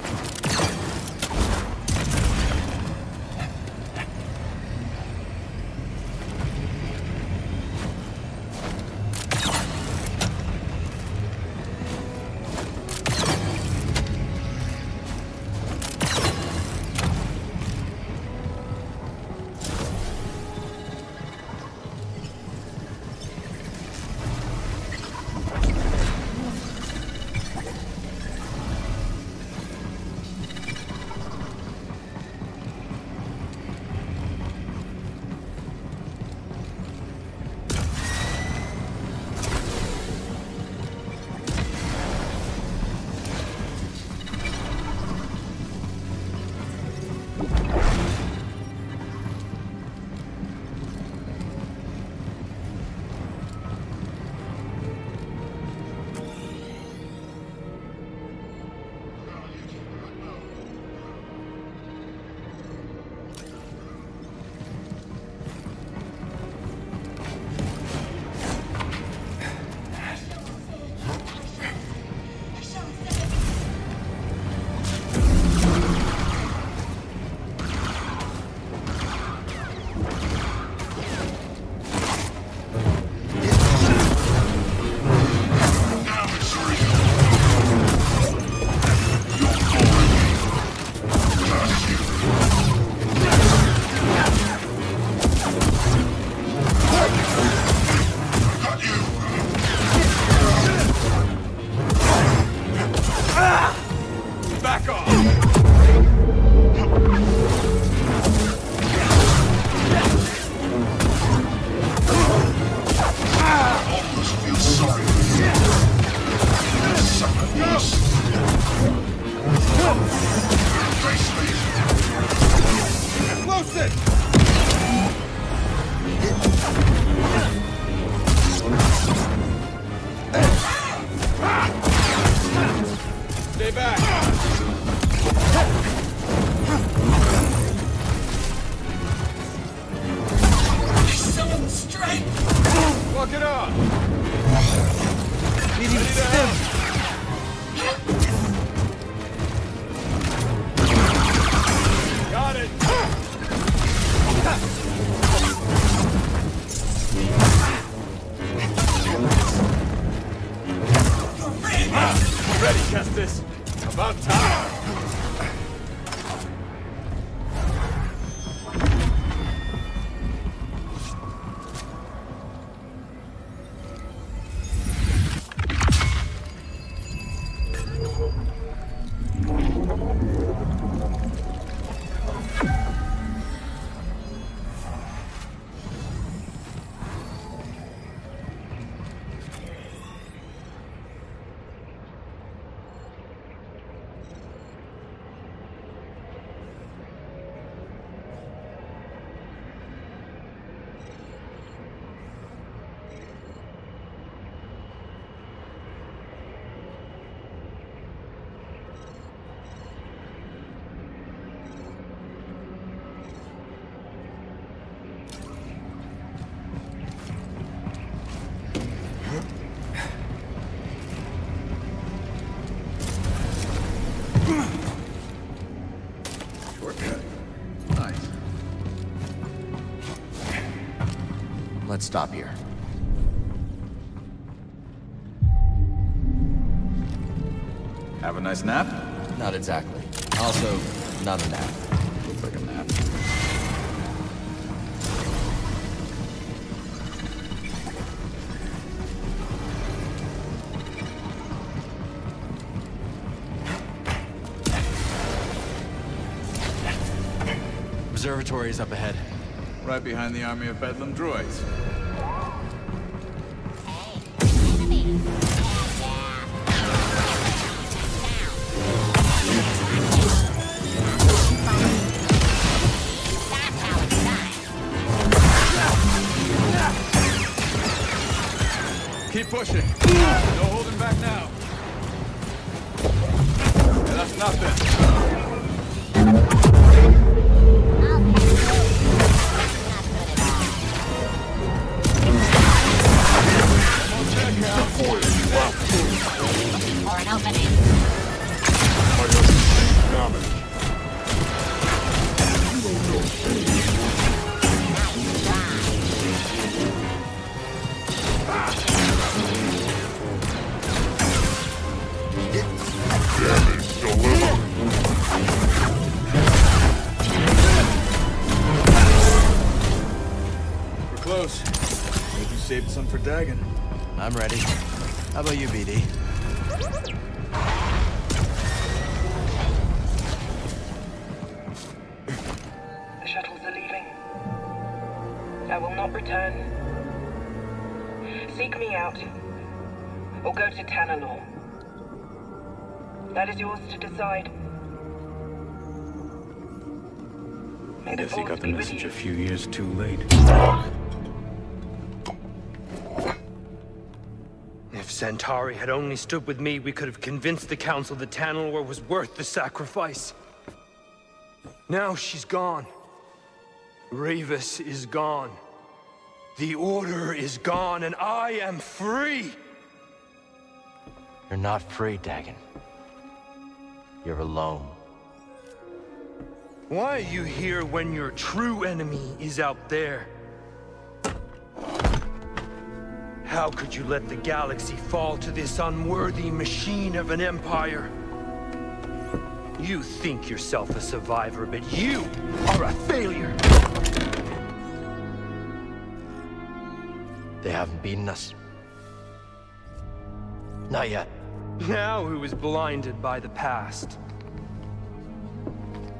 Let's stop here. Have a nice nap? Not exactly. Also, not a nap. Looks like a nap. Observatory is up ahead. Right behind the army of Bedlam droids. Santari had only stood with me, we could have convinced the Council that Tanalorr was worth the sacrifice. Now she's gone. Rayvis is gone. The Order is gone, and I am free! You're not free, Dagan. You're alone. Why are you here when your true enemy is out there? How could you let the galaxy fall to this unworthy machine of an empire? You think yourself a survivor, but you are a failure! They haven't beaten us. Not yet. Now who is blinded by the past?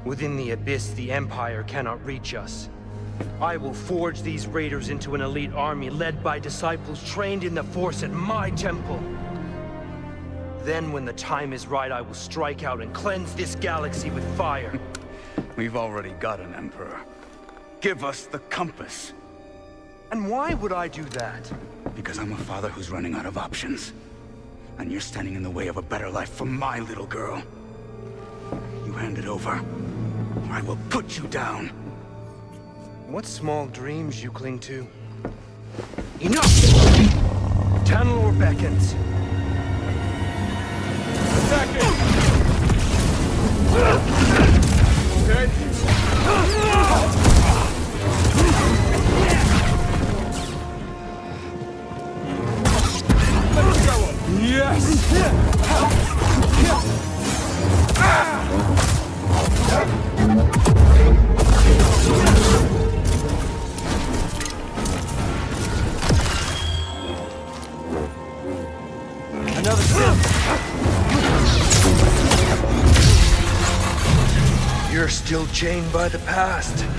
Within the Abyss, the Empire cannot reach us. I will forge these raiders into an elite army led by disciples trained in the Force at my temple. Then when the time is right, I will strike out and cleanse this galaxy with fire. We've already got an Emperor. Give us the compass. And why would I do that? Because I'm a father who's running out of options. And you're standing in the way of a better life for my little girl. You hand it over, or I will put you down. What small dreams you cling to? Enough! Tanalorr beckons. Attacking! Okay? Yes! Ah! chained by the past.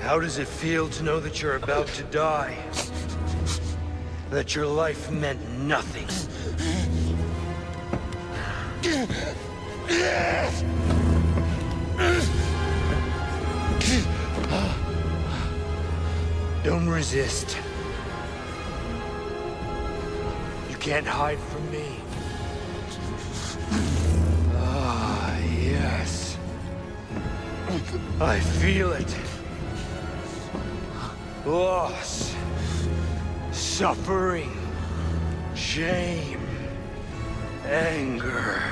How does it feel to know that you're about to die? That your life meant nothing? Don't resist. You can't hide from me. Feel it. Loss. Suffering. Shame. Anger.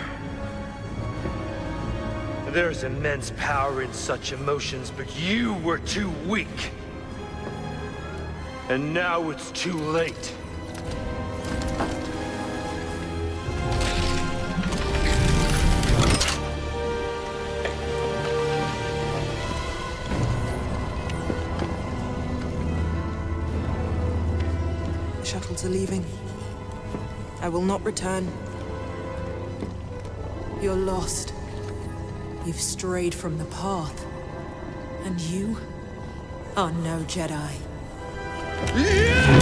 There's immense power in such emotions, but you were too weak. And now it's too late. Will not return. You're lost. You've strayed from the path. And you are no Jedi. Please.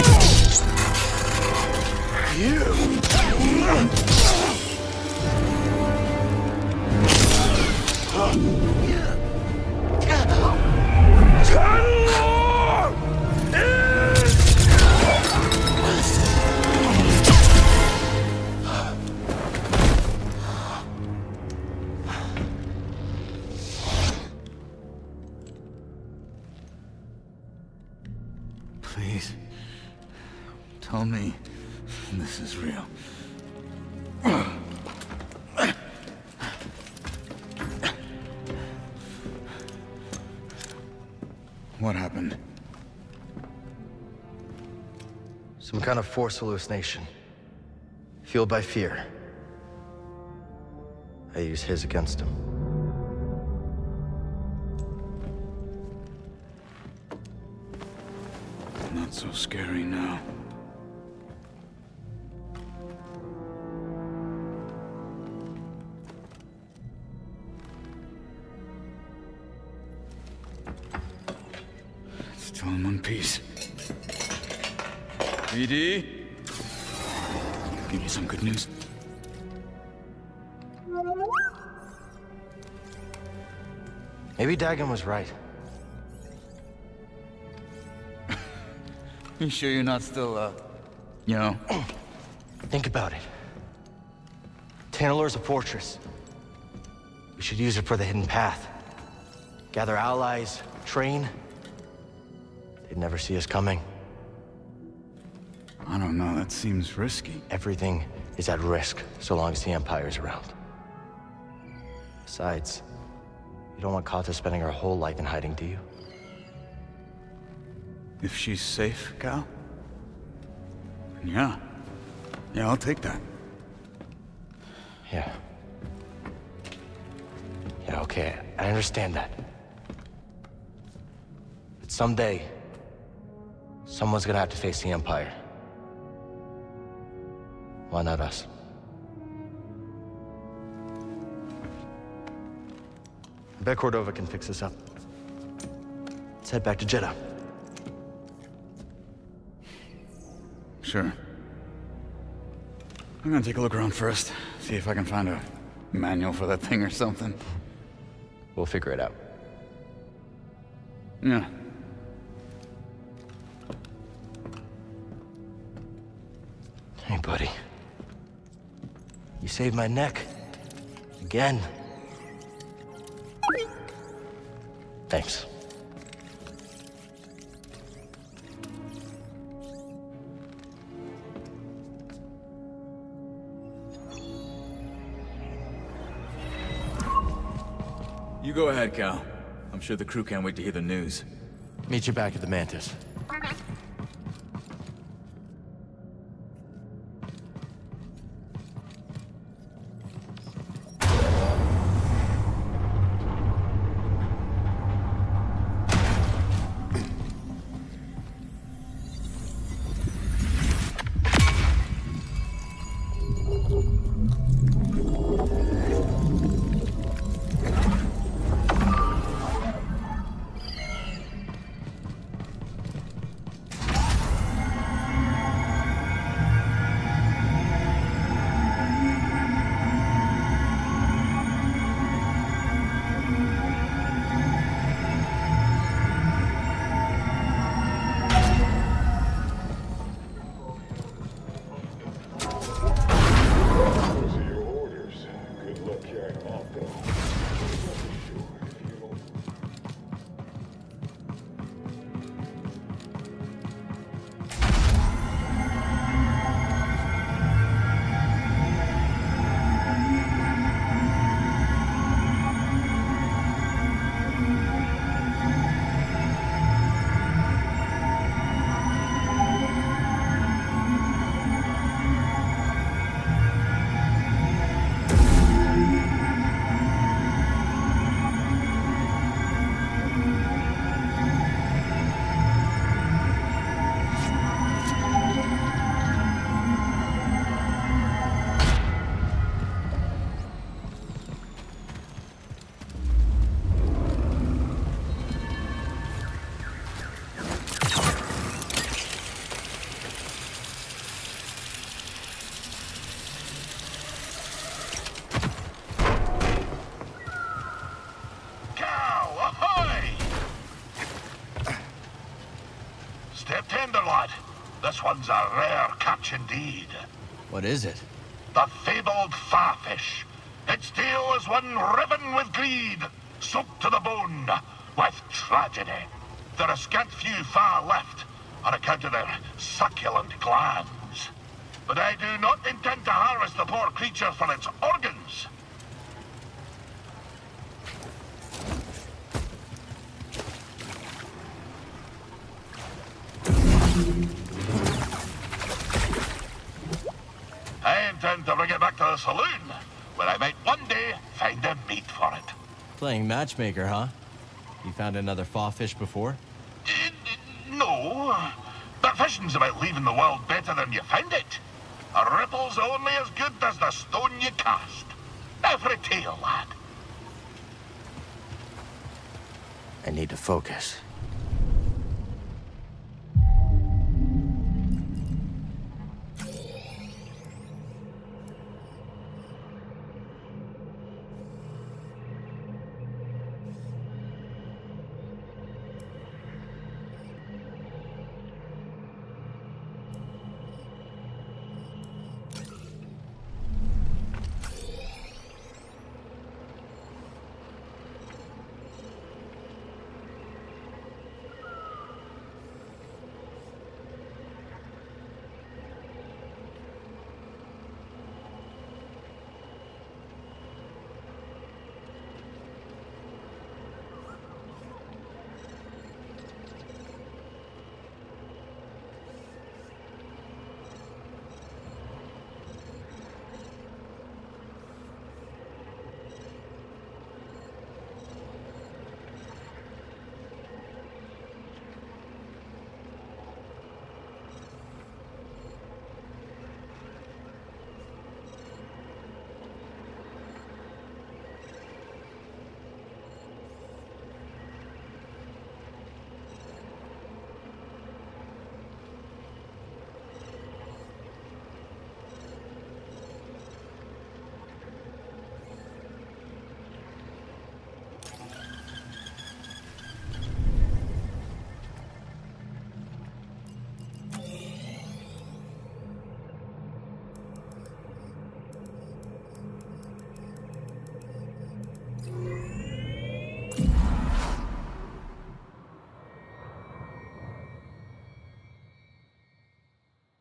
Kind of force hallucination. Fueled by fear. I use his against him. Not so scary now. Still in one piece. BD? Give me some good news. Maybe Dagan was right. You sure you're not still, uh, you know? Think about it. Tanalorr's a fortress. We should use it for the hidden path. Gather allies, train. They'd never see us coming. I don't know, that seems risky. Everything is at risk so long as the Empire's around. Besides, you don't want Kata spending her whole life in hiding, do you? If she's safe, Cal? Yeah. Yeah, I'll take that. Yeah. Yeah, okay, I understand that. But someday, someone's gonna have to face the Empire. Why not us? I bet Cordova can fix this up. Let's head back to Jedha. Sure. I'm gonna take a look around first. See if I can find a manual for that thing or something. We'll figure it out. Yeah. Hey, buddy. You saved my neck. Again. Thanks. You go ahead, Cal. I'm sure the crew can't wait to hear the news. Meet you back at the Mantis. is it? matchmaker, huh? You found another faw fish before? Uh, no. That fishing's about leaving the world better than you found it. A ripple's only as good as the stone you cast. Every tale, lad. I need to focus.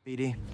BD.